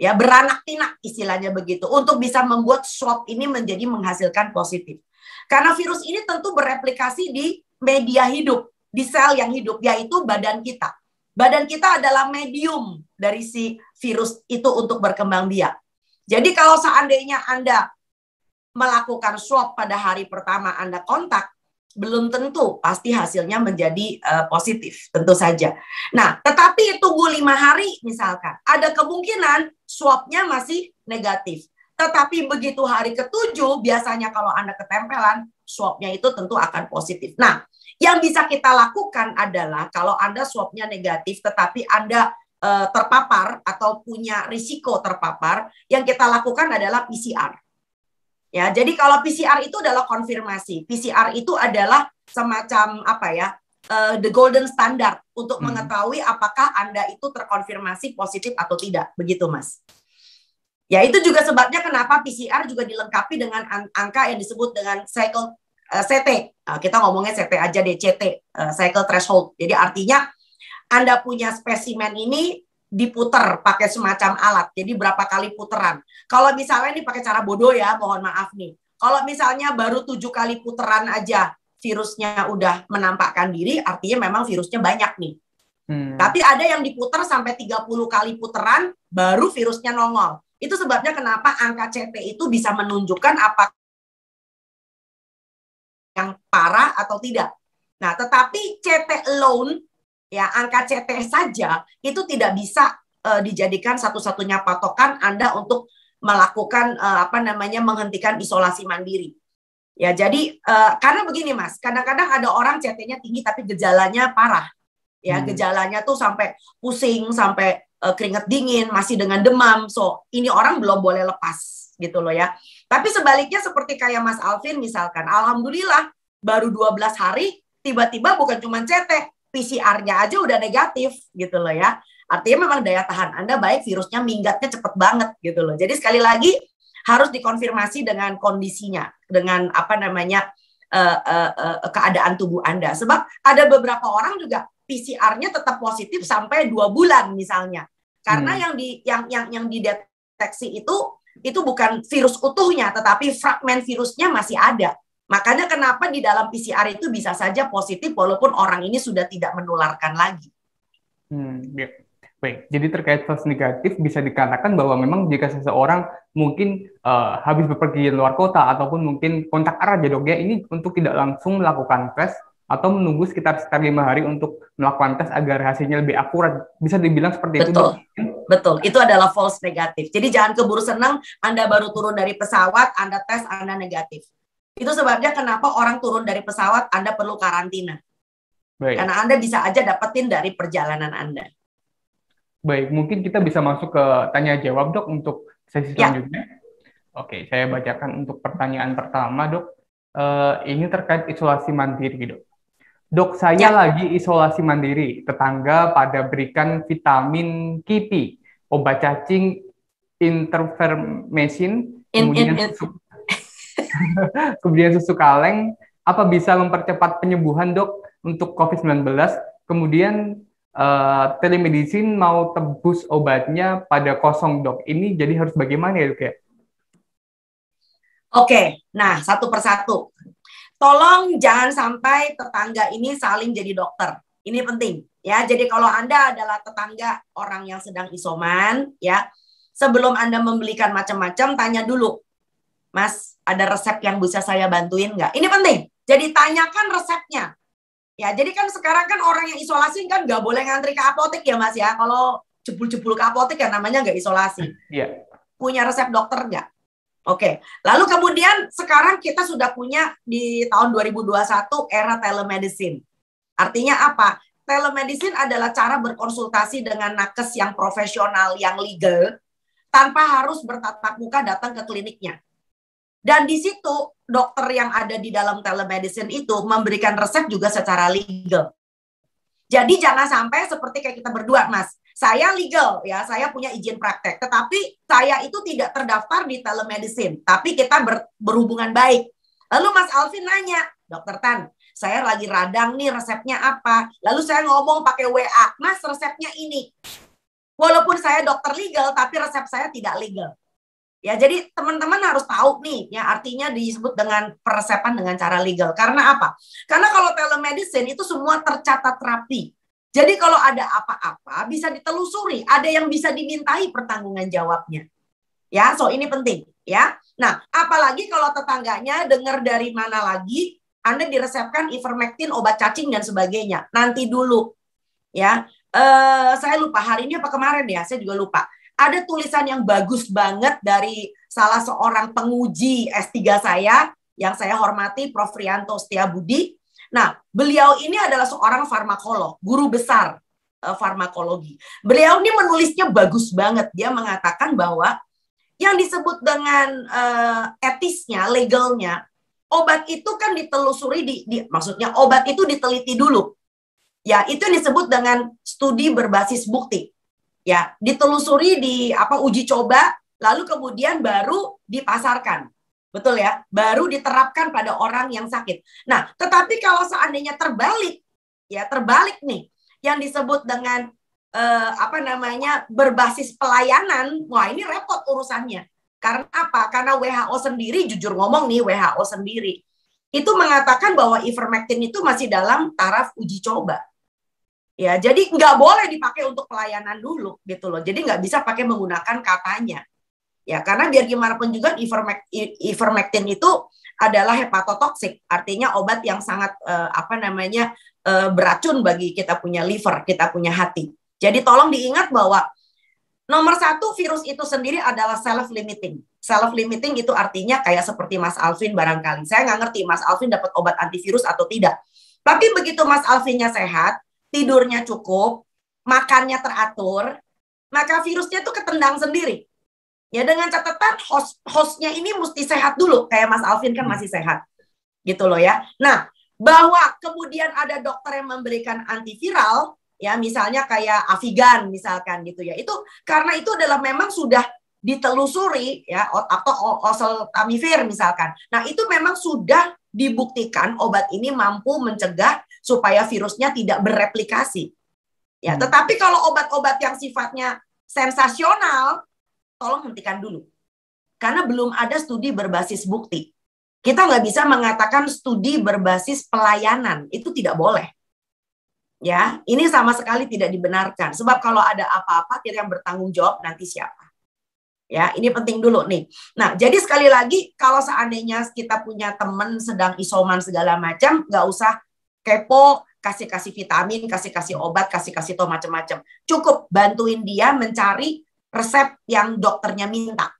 Ya, beranak pinak istilahnya begitu untuk bisa membuat swab ini menjadi menghasilkan positif. Karena virus ini tentu bereplikasi di media hidup, di sel yang hidup yaitu badan kita. Badan kita adalah medium dari si virus itu untuk berkembang biak. Jadi kalau seandainya Anda melakukan swab pada hari pertama Anda kontak, belum tentu pasti hasilnya menjadi uh, positif tentu saja. Nah, tetapi tunggu lima hari misalkan, ada kemungkinan swabnya masih negatif. Tetapi begitu hari ketujuh, biasanya kalau Anda ketempelan, swabnya itu tentu akan positif. Nah, yang bisa kita lakukan adalah kalau Anda swabnya negatif, tetapi Anda uh, terpapar atau punya risiko terpapar, yang kita lakukan adalah PCR. Ya, jadi kalau PCR itu adalah konfirmasi. PCR itu adalah semacam apa ya? Uh, the golden standard untuk hmm. mengetahui apakah Anda itu terkonfirmasi positif atau tidak. Begitu, Mas. Ya, itu juga sebabnya kenapa PCR juga dilengkapi dengan angka yang disebut dengan cycle eh, CT. Nah, kita ngomongnya CT aja deh, CT, uh, cycle threshold. Jadi artinya Anda punya spesimen ini diputer pakai semacam alat. Jadi berapa kali puteran. Kalau misalnya ini pakai cara bodoh ya, mohon maaf nih. Kalau misalnya baru tujuh kali puteran aja virusnya udah menampakkan diri, artinya memang virusnya banyak nih. Hmm. Tapi ada yang diputer sampai 30 kali puteran, baru virusnya nongol. Itu sebabnya kenapa angka CT itu bisa menunjukkan apa yang parah atau tidak. Nah, tetapi CT alone ya angka CT saja itu tidak bisa uh, dijadikan satu-satunya patokan Anda untuk melakukan uh, apa namanya menghentikan isolasi mandiri. Ya, jadi uh, karena begini Mas, kadang-kadang ada orang CT-nya tinggi tapi gejalanya parah. Ya, hmm. gejalanya tuh sampai pusing, sampai uh, keringat dingin, masih dengan demam. So, ini orang belum boleh lepas gitu loh ya. Tapi sebaliknya seperti kayak Mas Alvin misalkan, alhamdulillah baru 12 hari tiba-tiba bukan cuma CT, PCR-nya aja udah negatif gitu loh ya. Artinya memang daya tahan Anda baik, virusnya minggatnya cepet banget gitu loh. Jadi sekali lagi harus dikonfirmasi dengan kondisinya, dengan apa namanya uh, uh, uh, keadaan tubuh Anda. Sebab ada beberapa orang juga PCR-nya tetap positif sampai dua bulan misalnya. Karena hmm. yang di yang yang yang dideteksi itu itu bukan virus utuhnya, tetapi fragmen virusnya masih ada. Makanya kenapa di dalam PCR itu bisa saja positif walaupun orang ini sudah tidak menularkan lagi. Hmm, ya. Baik, jadi terkait false negatif bisa dikatakan bahwa memang jika seseorang mungkin uh, habis bepergian luar kota ataupun mungkin kontak erat ya dok ya ini untuk tidak langsung melakukan tes atau menunggu sekitar sekitar lima hari untuk melakukan tes agar hasilnya lebih akurat. Bisa dibilang seperti Betul. itu. Betul. Betul. Itu adalah false negatif. Jadi jangan keburu senang Anda baru turun dari pesawat, Anda tes Anda negatif. Itu sebabnya kenapa orang turun dari pesawat Anda perlu karantina. Baik. Karena Anda bisa aja dapetin dari perjalanan Anda. Baik, mungkin kita bisa masuk ke tanya jawab dok untuk sesi ya. selanjutnya. Ya. Oke, saya bacakan untuk pertanyaan pertama, dok. Uh, ini terkait isolasi mandiri, dok. Dok, saya ya. lagi isolasi mandiri. Tetangga pada berikan vitamin kipi, obat cacing, interfermesin, kemudian in, in, in. susu, [laughs] kemudian susu kaleng. Apa bisa mempercepat penyembuhan, dok, untuk COVID-19? Kemudian uh, telemedicine mau tebus obatnya pada kosong, dok. Ini jadi harus bagaimana ya, dok ya? Oke, nah satu persatu. Tolong jangan sampai tetangga ini saling jadi dokter. Ini penting ya. Jadi kalau Anda adalah tetangga orang yang sedang isoman ya, sebelum Anda membelikan macam-macam tanya dulu. Mas, ada resep yang bisa saya bantuin nggak? Ini penting. Jadi tanyakan resepnya. Ya, jadi kan sekarang kan orang yang isolasi kan nggak boleh ngantri ke apotek ya Mas ya. Kalau jebul-jebul ke apotek ya namanya nggak isolasi. Iya. Punya resep dokter nggak? Oke, lalu kemudian sekarang kita sudah punya di tahun 2021 era telemedicine. Artinya apa? Telemedicine adalah cara berkonsultasi dengan nakes yang profesional, yang legal, tanpa harus bertatap muka datang ke kliniknya. Dan di situ dokter yang ada di dalam telemedicine itu memberikan resep juga secara legal. Jadi jangan sampai seperti kayak kita berdua, Mas saya legal ya, saya punya izin praktek, tetapi saya itu tidak terdaftar di telemedicine, tapi kita ber, berhubungan baik. Lalu Mas Alvin nanya, Dokter Tan, saya lagi radang nih resepnya apa? Lalu saya ngomong pakai WA, Mas resepnya ini. Walaupun saya dokter legal, tapi resep saya tidak legal. Ya, jadi teman-teman harus tahu nih, ya artinya disebut dengan peresepan dengan cara legal. Karena apa? Karena kalau telemedicine itu semua tercatat rapi. Jadi kalau ada apa-apa bisa ditelusuri, ada yang bisa dimintai pertanggungan jawabnya. Ya, so ini penting ya. Nah, apalagi kalau tetangganya dengar dari mana lagi Anda diresepkan ivermectin, obat cacing dan sebagainya. Nanti dulu. Ya. Eh saya lupa hari ini apa kemarin ya, saya juga lupa. Ada tulisan yang bagus banget dari salah seorang penguji S3 saya yang saya hormati Prof Rianto Setiabudi Nah, beliau ini adalah seorang farmakolog, guru besar uh, farmakologi. Beliau ini menulisnya bagus banget. Dia mengatakan bahwa yang disebut dengan uh, etisnya, legalnya, obat itu kan ditelusuri di, di maksudnya obat itu diteliti dulu. Ya, itu yang disebut dengan studi berbasis bukti. Ya, ditelusuri di apa uji coba lalu kemudian baru dipasarkan. Betul ya? Baru diterapkan pada orang yang sakit. Nah, tetapi kalau seandainya terbalik, ya terbalik nih, yang disebut dengan eh, apa namanya berbasis pelayanan, wah ini repot urusannya. Karena apa? Karena WHO sendiri, jujur ngomong nih, WHO sendiri itu mengatakan bahwa ivermectin itu masih dalam taraf uji coba. Ya, jadi nggak boleh dipakai untuk pelayanan dulu gitu loh. Jadi nggak bisa pakai menggunakan katanya. Ya, karena biar gimana pun juga ivermectin itu adalah hepatotoksik, artinya obat yang sangat uh, apa namanya uh, beracun bagi kita punya liver, kita punya hati. Jadi tolong diingat bahwa nomor satu virus itu sendiri adalah self limiting. Self limiting itu artinya kayak seperti Mas Alvin barangkali. Saya nggak ngerti Mas Alvin dapat obat antivirus atau tidak. Tapi begitu Mas Alvinnya sehat, tidurnya cukup, makannya teratur, maka virusnya itu ketendang sendiri. Ya dengan catatan host hostnya ini mesti sehat dulu. Kayak Mas Alvin kan hmm. masih sehat. Gitu loh ya. Nah, bahwa kemudian ada dokter yang memberikan antiviral, ya misalnya kayak Avigan misalkan gitu ya. Itu karena itu adalah memang sudah ditelusuri ya atau oseltamivir misalkan. Nah, itu memang sudah dibuktikan obat ini mampu mencegah supaya virusnya tidak bereplikasi. Ya, hmm. tetapi kalau obat-obat yang sifatnya sensasional tolong hentikan dulu. Karena belum ada studi berbasis bukti. Kita nggak bisa mengatakan studi berbasis pelayanan, itu tidak boleh. Ya, ini sama sekali tidak dibenarkan. Sebab kalau ada apa-apa, kita yang bertanggung jawab nanti siapa. Ya, ini penting dulu nih. Nah, jadi sekali lagi, kalau seandainya kita punya teman sedang isoman segala macam, nggak usah kepo, kasih-kasih vitamin, kasih-kasih obat, kasih-kasih to macam-macam. Cukup bantuin dia mencari resep yang dokternya minta.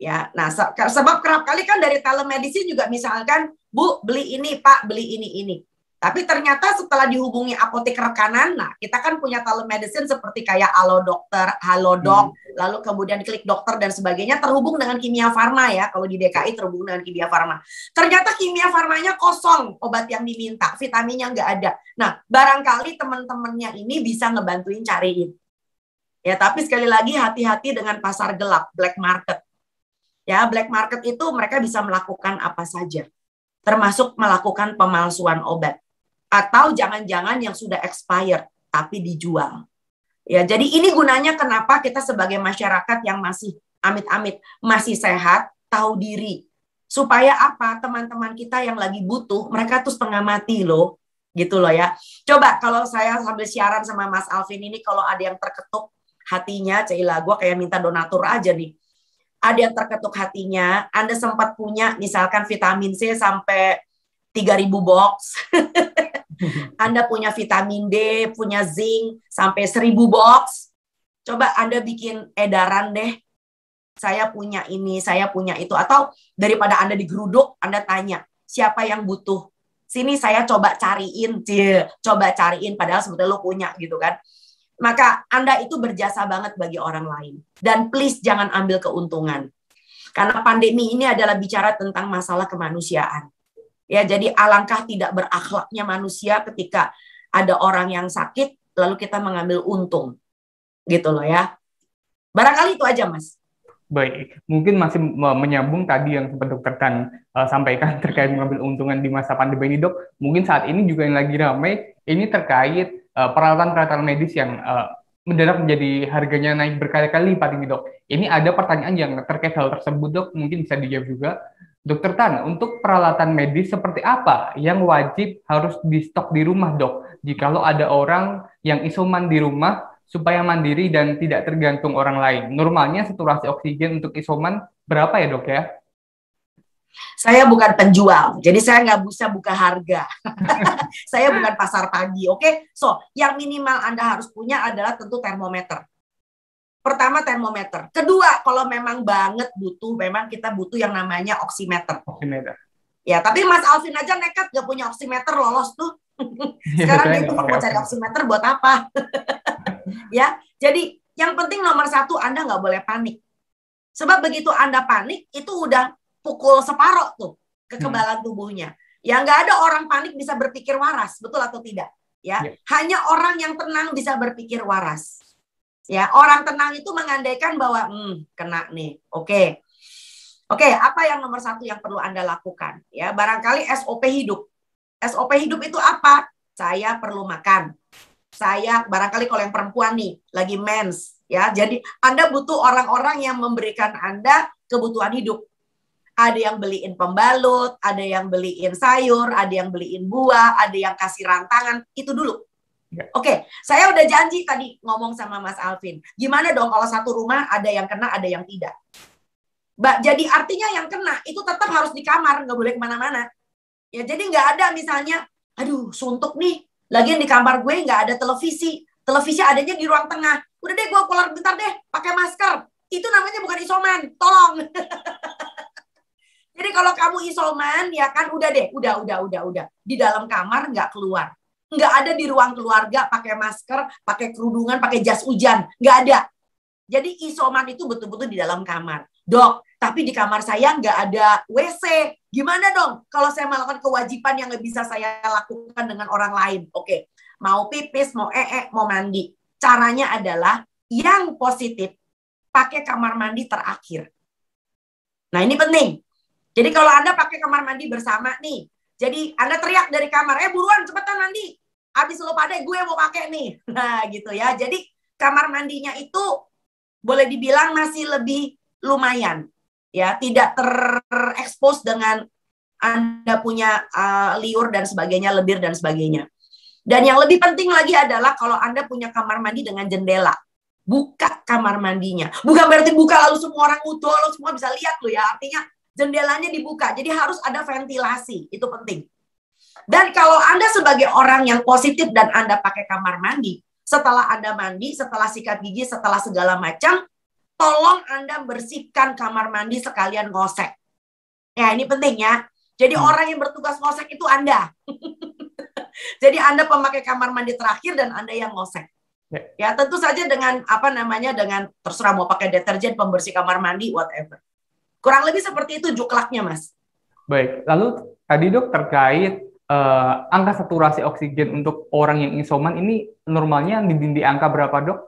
Ya, nah se sebab kerap kali kan dari telemedicine juga misalkan Bu beli ini Pak beli ini ini. Tapi ternyata setelah dihubungi apotek rekanan, nah kita kan punya telemedicine seperti kayak Halo Dokter, Halo Dok, hmm. lalu kemudian klik dokter dan sebagainya terhubung dengan kimia farma ya. Kalau di DKI terhubung dengan kimia farma. Ternyata kimia farmanya kosong obat yang diminta, vitaminnya nggak ada. Nah, barangkali teman-temannya ini bisa ngebantuin cariin. Ya, tapi sekali lagi hati-hati dengan pasar gelap, black market. Ya, black market itu mereka bisa melakukan apa saja termasuk melakukan pemalsuan obat atau jangan-jangan yang sudah expired tapi dijual. Ya, jadi ini gunanya kenapa kita sebagai masyarakat yang masih amit-amit masih sehat, tahu diri. Supaya apa? Teman-teman kita yang lagi butuh, mereka tuh setengah mati loh. Gitu loh ya. Coba kalau saya sambil siaran sama Mas Alvin ini kalau ada yang terketuk hatinya, Cila, gue kayak minta donatur aja nih. Ada yang terketuk hatinya, Anda sempat punya misalkan vitamin C sampai 3000 box. [laughs] Anda punya vitamin D, punya zinc sampai 1000 box. Coba Anda bikin edaran deh. Saya punya ini, saya punya itu atau daripada Anda digeruduk, Anda tanya, siapa yang butuh? Sini saya coba cariin, cie, coba cariin padahal sebetulnya lo punya gitu kan. Maka Anda itu berjasa banget bagi orang lain. Dan please jangan ambil keuntungan. Karena pandemi ini adalah bicara tentang masalah kemanusiaan Ya, jadi alangkah tidak berakhlaknya manusia ketika ada orang yang sakit lalu kita mengambil untung. Gitu loh ya. Barangkali itu aja, Mas. Baik, mungkin masih menyambung tadi yang sempat dokter kan uh, sampaikan [laughs] terkait mengambil untungan di masa pandemi ini, dok. Mungkin saat ini juga yang lagi ramai ini terkait uh, peralatan-peralatan medis yang uh, mendadak menjadi harganya naik berkali-kali lipat ini, dok. Ini ada pertanyaan yang terkait hal tersebut, dok. Mungkin bisa dijawab juga. Dokter Tan, untuk peralatan medis seperti apa yang wajib harus di stok di rumah, dok? Jikalau ada orang yang isoman di rumah supaya mandiri dan tidak tergantung orang lain. Normalnya saturasi oksigen untuk isoman berapa ya, dok ya? Saya bukan penjual, jadi saya nggak bisa buka harga. [laughs] saya bukan pasar pagi, oke? Okay? So, yang minimal Anda harus punya adalah tentu termometer. Pertama termometer. Kedua, kalau memang banget butuh, memang kita butuh yang namanya oximeter. Oximeter. Ya, tapi Mas Alvin aja nekat gak punya oximeter lolos tuh. [laughs] Sekarang dia tuh mau cari oximeter buat apa? [laughs] ya, jadi yang penting nomor satu Anda nggak boleh panik. Sebab begitu Anda panik, itu udah pukul separoh tuh kekebalan hmm. tubuhnya. Ya nggak ada orang panik bisa berpikir waras, betul atau tidak? Ya, ya. hanya orang yang tenang bisa berpikir waras. Ya, orang tenang itu mengandaikan bahwa hmm, kena nih. Oke. Okay. Oke, okay, apa yang nomor satu yang perlu Anda lakukan? Ya, barangkali SOP hidup. SOP hidup itu apa? Saya perlu makan. Saya barangkali kalau yang perempuan nih lagi mens, ya. Jadi Anda butuh orang-orang yang memberikan Anda kebutuhan hidup. Ada yang beliin pembalut, ada yang beliin sayur, ada yang beliin buah, ada yang kasih rantangan, itu dulu. Ya. Oke, saya udah janji tadi ngomong sama Mas Alvin. Gimana dong kalau satu rumah ada yang kena, ada yang tidak? Mbak, jadi artinya yang kena itu tetap harus di kamar, nggak boleh ke mana-mana. Ya, jadi nggak ada misalnya, aduh suntuk nih, lagi di kamar gue nggak ada televisi, televisi adanya di ruang tengah. Udah deh, gue keluar bentar deh, pakai masker. Itu namanya bukan isoman, tolong. [laughs] Jadi kalau kamu isoman, ya kan udah deh, udah, udah, udah, udah. Di dalam kamar nggak keluar nggak ada di ruang keluarga pakai masker, pakai kerudungan, pakai jas hujan, nggak ada. Jadi isoman itu betul-betul di dalam kamar. Dok, tapi di kamar saya nggak ada WC. Gimana dong kalau saya melakukan kewajiban yang nggak bisa saya lakukan dengan orang lain? Oke, mau pipis, mau ee, mau mandi. Caranya adalah yang positif pakai kamar mandi terakhir. Nah ini penting. Jadi kalau Anda pakai kamar mandi bersama nih, jadi Anda teriak dari kamar, eh buruan cepetan mandi habis lo pada gue mau pakai nih. [laughs] Nah, gitu ya. Jadi kamar mandinya itu boleh dibilang masih lebih lumayan ya, tidak terekspos dengan Anda punya uh, liur dan sebagainya, lebir dan sebagainya. Dan yang lebih penting lagi adalah kalau Anda punya kamar mandi dengan jendela, buka kamar mandinya. Bukan berarti buka lalu semua orang utuh, lo semua bisa lihat lo ya. Artinya jendelanya dibuka. Jadi harus ada ventilasi, itu penting. Dan kalau Anda sebagai orang yang positif dan Anda pakai kamar mandi, setelah Anda mandi, setelah sikat gigi, setelah segala macam, tolong Anda bersihkan kamar mandi sekalian ngosek. Ya, ini penting ya. Jadi hmm. orang yang bertugas ngosek itu Anda. [laughs] Jadi Anda pemakai kamar mandi terakhir dan Anda yang ngosek. Ya. ya tentu saja dengan apa namanya dengan terserah mau pakai deterjen pembersih kamar mandi whatever. Kurang lebih seperti itu juklaknya mas. Baik, lalu tadi dok terkait uh, angka saturasi oksigen untuk orang yang isoman ini normalnya di, di angka berapa dok?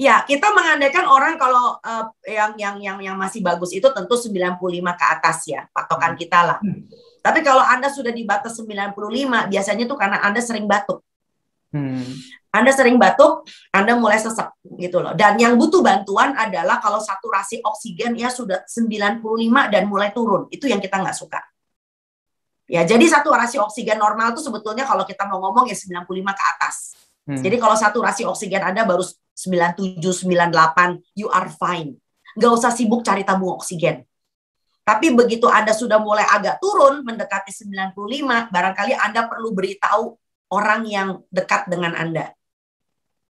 Ya, kita mengandaikan orang kalau uh, yang yang yang yang masih bagus itu tentu 95 ke atas ya, patokan kita lah. Hmm. Tapi kalau Anda sudah di batas 95, biasanya itu karena Anda sering batuk. Hmm. Anda sering batuk, Anda mulai sesak gitu loh. Dan yang butuh bantuan adalah kalau saturasi oksigen ya sudah 95 dan mulai turun. Itu yang kita nggak suka. Ya, jadi saturasi oksigen normal itu sebetulnya kalau kita mau ngomong ya 95 ke atas. Hmm. Jadi kalau saturasi oksigen Anda baru 97, 98, you are fine. Nggak usah sibuk cari tabung oksigen. Tapi begitu Anda sudah mulai agak turun mendekati 95, barangkali Anda perlu beritahu orang yang dekat dengan Anda.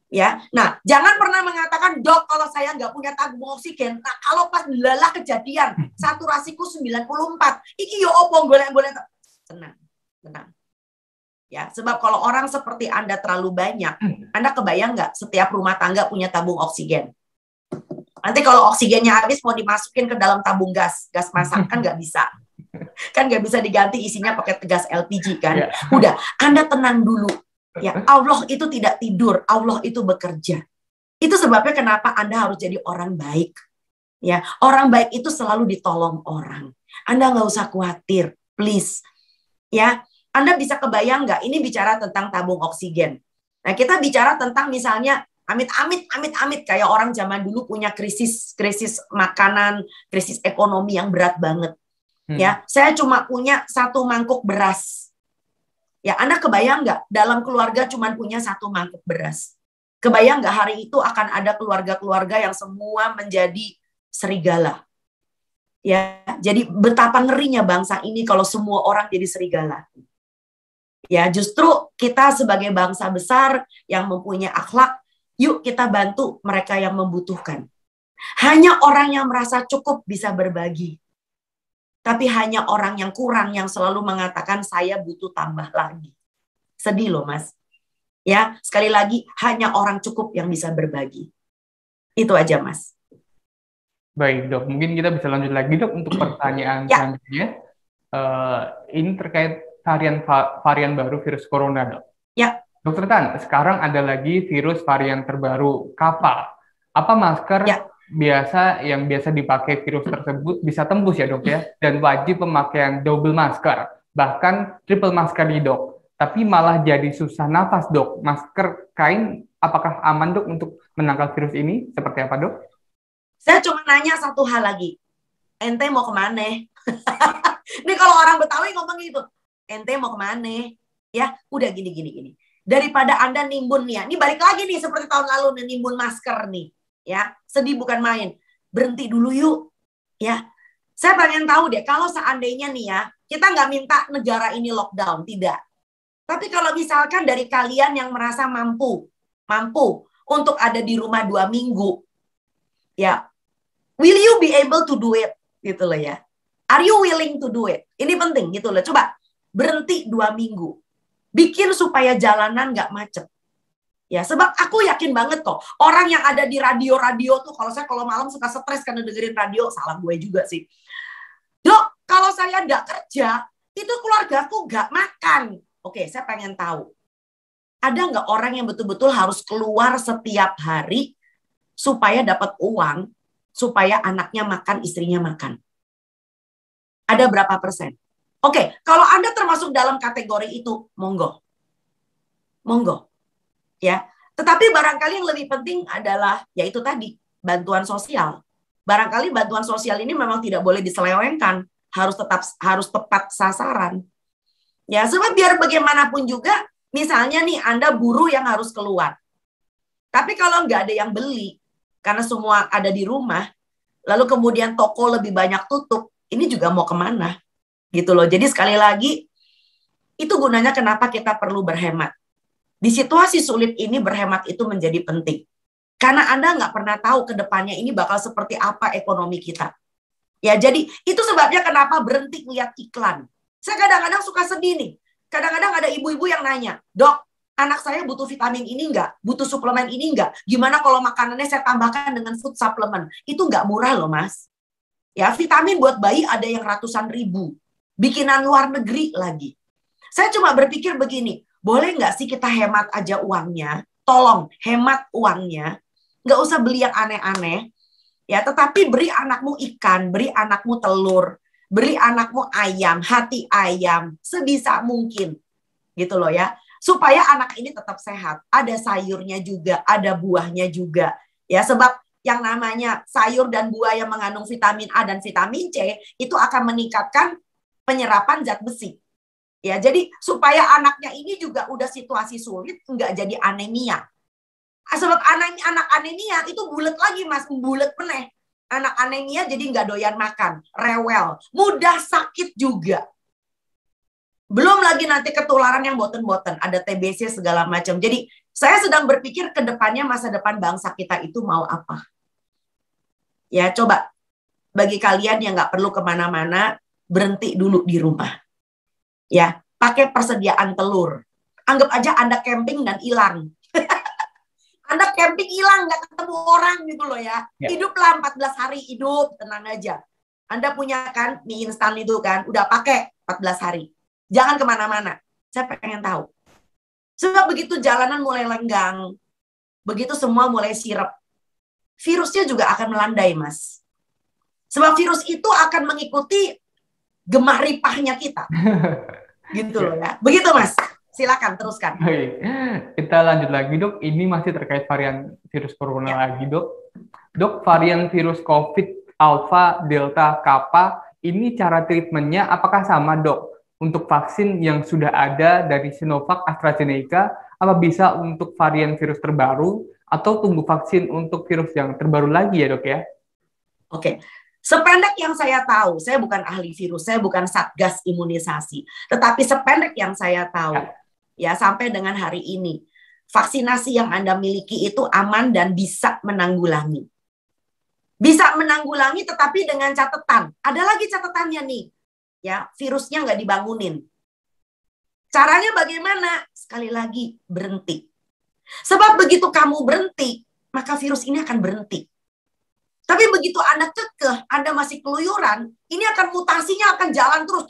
Ya, nah jangan pernah mengatakan dok kalau saya nggak punya tabung oksigen. Nah kalau pas lelah kejadian saturasiku 94, iki yo opong boleh boleh tenang, tenang. Ya, sebab kalau orang seperti Anda terlalu banyak, Anda kebayang nggak setiap rumah tangga punya tabung oksigen? Nanti kalau oksigennya habis mau dimasukin ke dalam tabung gas, gas masak kan nggak bisa. Kan nggak bisa diganti isinya pakai gas LPG kan. Yeah. Udah, Anda tenang dulu. Ya, [laughs] Allah itu tidak tidur, Allah itu bekerja. Itu sebabnya kenapa Anda harus jadi orang baik. Ya, orang baik itu selalu ditolong orang. Anda nggak usah khawatir, please. Ya, Anda bisa kebayang nggak? Ini bicara tentang tabung oksigen. Nah, kita bicara tentang misalnya amit-amit amit-amit kayak orang zaman dulu punya krisis krisis makanan, krisis ekonomi yang berat banget. Hmm. Ya, saya cuma punya satu mangkuk beras. Ya, Anda kebayang nggak dalam keluarga cuma punya satu mangkuk beras? Kebayang nggak hari itu akan ada keluarga-keluarga yang semua menjadi serigala? Ya, jadi betapa ngerinya bangsa ini kalau semua orang jadi serigala. Ya, justru kita sebagai bangsa besar yang mempunyai akhlak Yuk kita bantu mereka yang membutuhkan. Hanya orang yang merasa cukup bisa berbagi. Tapi hanya orang yang kurang yang selalu mengatakan saya butuh tambah lagi. Sedih loh mas. Ya, sekali lagi hanya orang cukup yang bisa berbagi. Itu aja mas. Baik dok, mungkin kita bisa lanjut lagi dok untuk pertanyaan ya. selanjutnya. Uh, ini terkait varian varian baru virus corona dok. Ya. Dokter Tan, sekarang ada lagi virus varian terbaru, Kappa. Apa masker ya. Biasa yang biasa dipakai virus tersebut bisa tembus ya dok ya? Dan wajib pemakaian double masker, bahkan triple masker nih dok. Tapi malah jadi susah nafas dok. Masker kain apakah aman dok untuk menangkal virus ini? Seperti apa dok? Saya cuma nanya satu hal lagi. Ente mau ke mana? [laughs] Ini kalau orang Betawi ngomong gitu. Ente mau ke mana? Ya, udah gini gini gini daripada Anda nimbun nih ya. Ini balik lagi nih seperti tahun lalu nih nimbun masker nih. Ya, sedih bukan main. Berhenti dulu yuk. Ya. Saya pengen tahu deh kalau seandainya nih ya, kita nggak minta negara ini lockdown, tidak. Tapi kalau misalkan dari kalian yang merasa mampu, mampu untuk ada di rumah dua minggu, ya, will you be able to do it? Gitu loh ya. Are you willing to do it? Ini penting gitu loh. Coba berhenti dua minggu bikin supaya jalanan nggak macet. Ya, sebab aku yakin banget kok orang yang ada di radio-radio tuh kalau saya kalau malam suka stres karena dengerin radio, salah gue juga sih. Dok, kalau saya nggak kerja, itu keluarga keluargaku nggak makan. Oke, saya pengen tahu. Ada nggak orang yang betul-betul harus keluar setiap hari supaya dapat uang, supaya anaknya makan, istrinya makan? Ada berapa persen? Oke, kalau Anda termasuk dalam kategori itu, monggo. Monggo. Ya. Tetapi barangkali yang lebih penting adalah yaitu tadi, bantuan sosial. Barangkali bantuan sosial ini memang tidak boleh diselewengkan, harus tetap harus tepat sasaran. Ya, sebab biar bagaimanapun juga, misalnya nih Anda buruh yang harus keluar. Tapi kalau nggak ada yang beli, karena semua ada di rumah, lalu kemudian toko lebih banyak tutup, ini juga mau ke mana? gitu loh. Jadi sekali lagi itu gunanya kenapa kita perlu berhemat. Di situasi sulit ini berhemat itu menjadi penting. Karena Anda nggak pernah tahu ke depannya ini bakal seperti apa ekonomi kita. Ya, jadi itu sebabnya kenapa berhenti lihat iklan. Saya kadang-kadang suka sedih nih. Kadang-kadang ada ibu-ibu yang nanya, dok, anak saya butuh vitamin ini enggak? Butuh suplemen ini enggak? Gimana kalau makanannya saya tambahkan dengan food supplement? Itu enggak murah loh, Mas. Ya, vitamin buat bayi ada yang ratusan ribu. Bikinan luar negeri lagi. Saya cuma berpikir begini, boleh nggak sih kita hemat aja uangnya? Tolong hemat uangnya. Nggak usah beli yang aneh-aneh. Ya, tetapi beri anakmu ikan, beri anakmu telur, beri anakmu ayam, hati ayam, sebisa mungkin. Gitu loh ya. Supaya anak ini tetap sehat. Ada sayurnya juga, ada buahnya juga. Ya, sebab yang namanya sayur dan buah yang mengandung vitamin A dan vitamin C itu akan meningkatkan penyerapan zat besi. Ya, jadi supaya anaknya ini juga udah situasi sulit nggak jadi anemia. Sebab anak anak anemia itu bulat lagi mas, bulat peneh. Anak anemia jadi nggak doyan makan, rewel, mudah sakit juga. Belum lagi nanti ketularan yang boten-boten, ada TBC segala macam. Jadi saya sedang berpikir ke depannya masa depan bangsa kita itu mau apa. Ya, coba bagi kalian yang nggak perlu ke mana-mana, berhenti dulu di rumah. Ya, pakai persediaan telur. Anggap aja Anda camping dan hilang. [laughs] anda camping hilang, nggak ketemu orang gitu loh ya. ya. Hiduplah 14 hari hidup, tenang aja. Anda punya kan mie instan itu kan, udah pakai 14 hari. Jangan ke mana-mana. Saya pengen tahu. Sebab begitu jalanan mulai lenggang, begitu semua mulai sirep, virusnya juga akan melandai, Mas. Sebab virus itu akan mengikuti gemah ripahnya kita. [laughs] gitu loh ya. Begitu, Mas. Silakan teruskan. Baik. Kita lanjut lagi, Dok. Ini masih terkait varian virus corona ya. lagi, Dok. Dok, varian virus COVID Alpha, Delta, Kappa, ini cara treatmentnya apakah sama, Dok? Untuk vaksin yang sudah ada dari Sinovac, AstraZeneca, apa bisa untuk varian virus terbaru atau tunggu vaksin untuk virus yang terbaru lagi ya dok ya? Oke, sependek yang saya tahu, saya bukan ahli virus, saya bukan satgas imunisasi, tetapi sependek yang saya tahu, ya, ya sampai dengan hari ini, vaksinasi yang Anda miliki itu aman dan bisa menanggulangi. Bisa menanggulangi tetapi dengan catatan. Ada lagi catatannya nih. Ya, virusnya nggak dibangunin. Caranya bagaimana? Sekali lagi, berhenti. Sebab begitu kamu berhenti, maka virus ini akan berhenti. Tapi begitu Anda kekeh, Anda masih keluyuran, ini akan mutasinya akan jalan terus.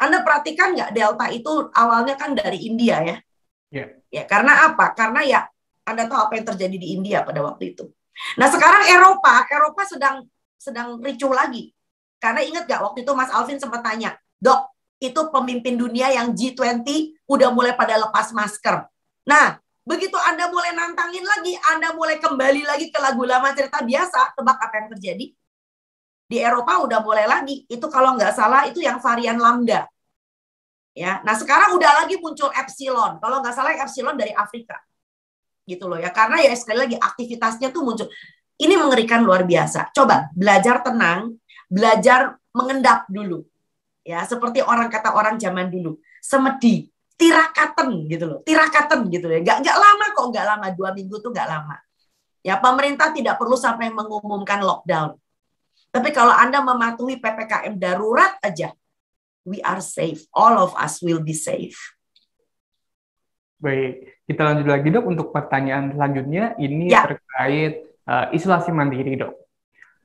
Anda perhatikan nggak Delta itu awalnya kan dari India ya? Yeah. Ya, karena apa? Karena ya Anda tahu apa yang terjadi di India pada waktu itu. Nah sekarang Eropa, Eropa sedang sedang ricu lagi. Karena ingat nggak waktu itu Mas Alvin sempat tanya, dok, itu pemimpin dunia yang G20 udah mulai pada lepas masker. Nah, begitu Anda mulai nantangin lagi, Anda mulai kembali lagi ke lagu lama cerita biasa, tebak apa yang terjadi? Di Eropa udah mulai lagi. Itu kalau nggak salah itu yang varian lambda. Ya, nah sekarang udah lagi muncul epsilon. Kalau nggak salah epsilon dari Afrika. Gitu loh ya. Karena ya sekali lagi aktivitasnya tuh muncul. Ini mengerikan luar biasa. Coba belajar tenang, belajar mengendap dulu. Ya, seperti orang kata orang zaman dulu. Semedi, tirakaten gitu loh, tirakaten gitu ya. Gak, gak lama kok, gak lama. Dua minggu tuh gak lama. Ya, pemerintah tidak perlu sampai mengumumkan lockdown. Tapi kalau Anda mematuhi PPKM darurat aja, we are safe. All of us will be safe. Baik, kita lanjut lagi dok untuk pertanyaan selanjutnya. Ini ya. terkait uh, isolasi mandiri dok.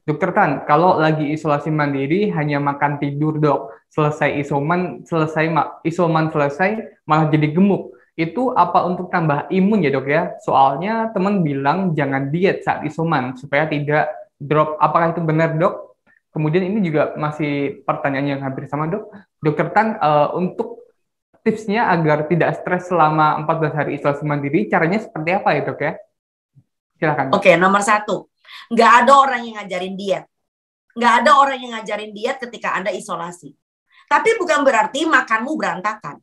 Dokter Tan, kalau lagi isolasi mandiri hanya makan tidur dok, selesai isoman selesai isoman selesai malah jadi gemuk. Itu apa untuk tambah imun ya dok ya? Soalnya teman bilang jangan diet saat isoman supaya tidak drop. Apakah itu benar dok? Kemudian ini juga masih pertanyaan yang hampir sama dok. Dokter Tan, uh, untuk tipsnya agar tidak stres selama 14 hari isolasi mandiri, caranya seperti apa ya dok ya? Silakan. Oke, nomor satu Nggak ada orang yang ngajarin diet. Nggak ada orang yang ngajarin diet ketika Anda isolasi. Tapi bukan berarti makanmu berantakan.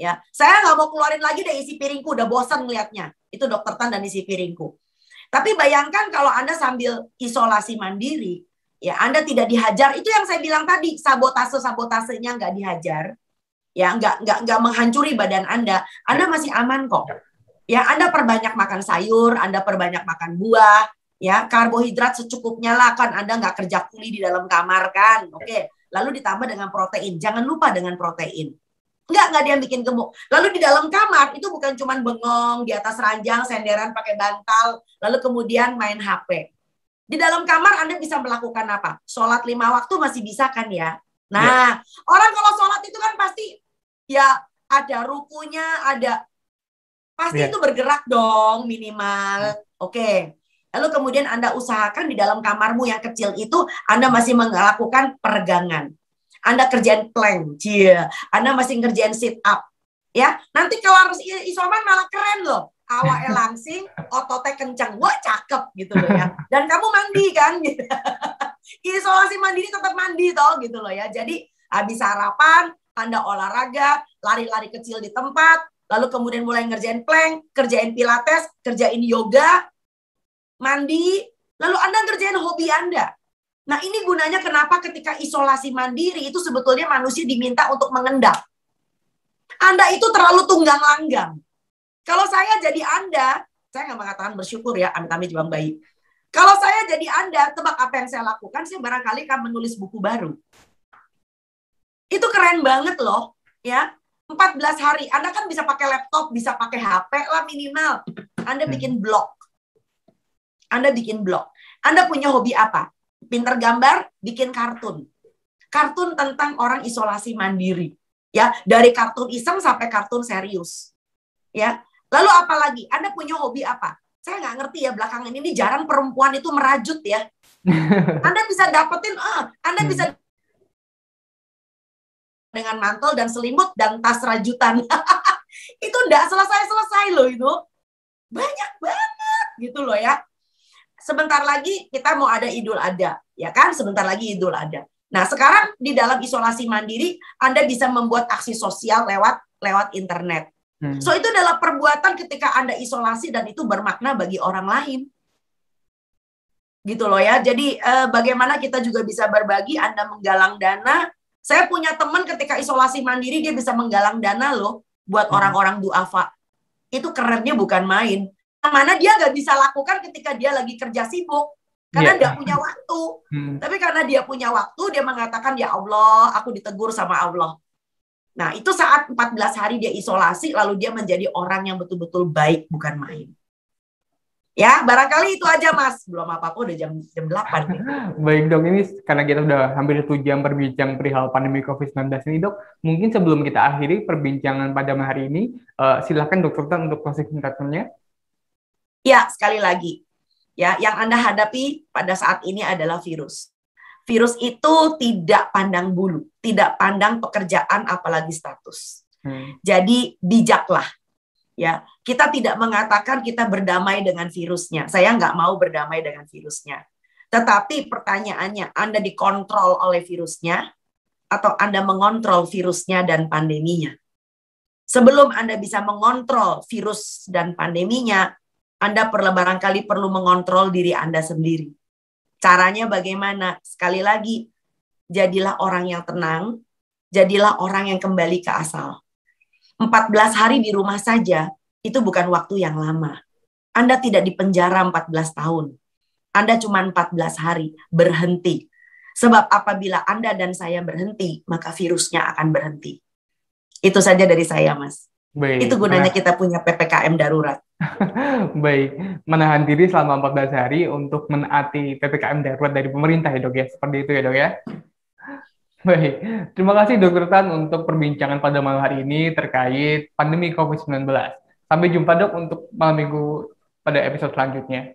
Ya, saya nggak mau keluarin lagi deh isi piringku, udah bosan ngeliatnya. Itu dokter Tan dan isi piringku. Tapi bayangkan kalau Anda sambil isolasi mandiri, ya Anda tidak dihajar. Itu yang saya bilang tadi, sabotase-sabotasenya nggak dihajar. Ya, nggak nggak nggak menghancuri badan Anda. Anda masih aman kok. Ya, Anda perbanyak makan sayur, Anda perbanyak makan buah, ya karbohidrat secukupnya lah kan Anda nggak kerja kuli di dalam kamar kan oke lalu ditambah dengan protein jangan lupa dengan protein Enggak, enggak dia bikin gemuk. Lalu di dalam kamar itu bukan cuma bengong di atas ranjang, senderan pakai bantal, lalu kemudian main HP. Di dalam kamar Anda bisa melakukan apa? Sholat lima waktu masih bisa kan ya? Nah, ya. orang kalau sholat itu kan pasti ya ada rukunya, ada pasti ya. itu bergerak dong minimal. Oke. Okay. Lalu kemudian Anda usahakan di dalam kamarmu yang kecil itu Anda masih melakukan peregangan. Anda kerjain plank, cia. Anda masih ngerjain sit up. Ya, nanti keluar isoman malah keren loh awalnya langsing, ototnya kencang, wah cakep gitu loh ya. Dan kamu mandi kan gitu. [laughs] Isolasi mandiri tetap mandi toh gitu loh ya. Jadi habis sarapan, Anda olahraga, lari-lari kecil di tempat, lalu kemudian mulai ngerjain plank, kerjain pilates, kerjain yoga, mandi, lalu Anda ngerjain hobi Anda. Nah, ini gunanya kenapa ketika isolasi mandiri itu sebetulnya manusia diminta untuk mengendap. Anda itu terlalu tunggang langgang kalau saya jadi Anda, saya nggak mengatakan bersyukur ya, amit-amit juang bayi. Kalau saya jadi Anda, tebak apa yang saya lakukan? Saya barangkali akan menulis buku baru. Itu keren banget loh, ya. 14 hari, Anda kan bisa pakai laptop, bisa pakai HP lah minimal. Anda bikin blog. Anda bikin blog. Anda punya hobi apa? Pinter gambar, bikin kartun. Kartun tentang orang isolasi mandiri. Ya, dari kartun iseng sampai kartun serius. Ya, Lalu apa lagi? Anda punya hobi apa? Saya nggak ngerti ya belakangan ini jarang perempuan itu merajut ya. [laughs] Anda bisa dapetin, ah, Anda bisa dengan mantel dan selimut dan tas rajutan. [laughs] itu enggak selesai-selesai loh itu. Banyak banget gitu loh ya. Sebentar lagi kita mau ada Idul Adha, ya kan? Sebentar lagi Idul Adha. Nah, sekarang di dalam isolasi mandiri Anda bisa membuat aksi sosial lewat lewat internet. Hmm. So itu adalah perbuatan ketika Anda isolasi dan itu bermakna bagi orang lain. Gitu loh ya. Jadi eh, bagaimana kita juga bisa berbagi Anda menggalang dana. Saya punya teman ketika isolasi mandiri dia bisa menggalang dana loh buat hmm. orang-orang duafa. Itu kerennya bukan main. Mana dia nggak bisa lakukan ketika dia lagi kerja sibuk karena yeah. dia punya waktu. Hmm. Tapi karena dia punya waktu, dia mengatakan ya Allah, aku ditegur sama Allah. Nah, itu saat 14 hari dia isolasi, lalu dia menjadi orang yang betul-betul baik, bukan main. Ya, barangkali itu aja Mas. Belum apa-apa udah jam jam 8 nih. [laughs] Baik dok, ini karena kita udah hampir satu jam berbincang perihal pandemi COVID-19 ini dok, mungkin sebelum kita akhiri perbincangan pada hari ini, uh, silakan dokter Tan untuk closing singkatnya. Ya, sekali lagi. Ya, yang Anda hadapi pada saat ini adalah virus. Virus itu tidak pandang bulu, tidak pandang pekerjaan apalagi status. Hmm. Jadi bijaklah. Ya, kita tidak mengatakan kita berdamai dengan virusnya. Saya nggak mau berdamai dengan virusnya. Tetapi pertanyaannya, Anda dikontrol oleh virusnya atau Anda mengontrol virusnya dan pandeminya? Sebelum Anda bisa mengontrol virus dan pandeminya, Anda perlu barangkali perlu mengontrol diri Anda sendiri. Caranya bagaimana? Sekali lagi, jadilah orang yang tenang, jadilah orang yang kembali ke asal. 14 hari di rumah saja, itu bukan waktu yang lama. Anda tidak dipenjara 14 tahun. Anda cuma 14 hari, berhenti. Sebab apabila Anda dan saya berhenti, maka virusnya akan berhenti. Itu saja dari saya, Mas. Baik. Itu gunanya kita punya PPKM darurat. [laughs] Baik, menahan diri selama 14 hari untuk menaati PPKM darurat dari pemerintah ya dok ya, seperti itu ya dok ya. [laughs] Baik, terima kasih dokter Tan untuk perbincangan pada malam hari ini terkait pandemi COVID-19. Sampai jumpa dok untuk malam minggu pada episode selanjutnya.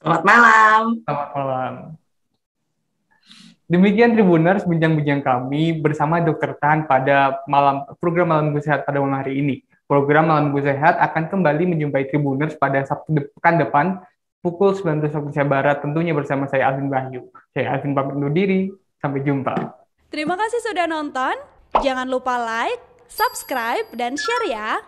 Selamat malam. Selamat malam. Demikian Tribuners bincang-bincang kami bersama Dokter Tan pada malam program Malam Sehat pada malam hari ini. Program Malam Gue Sehat akan kembali menjumpai Tribuners pada Sabtu pekan depan pukul 19 waktu Indonesia Barat tentunya bersama saya Alvin Wahyu. Saya Alvin pamit undur diri. Sampai jumpa. Terima kasih sudah nonton. Jangan lupa like, subscribe, dan share ya.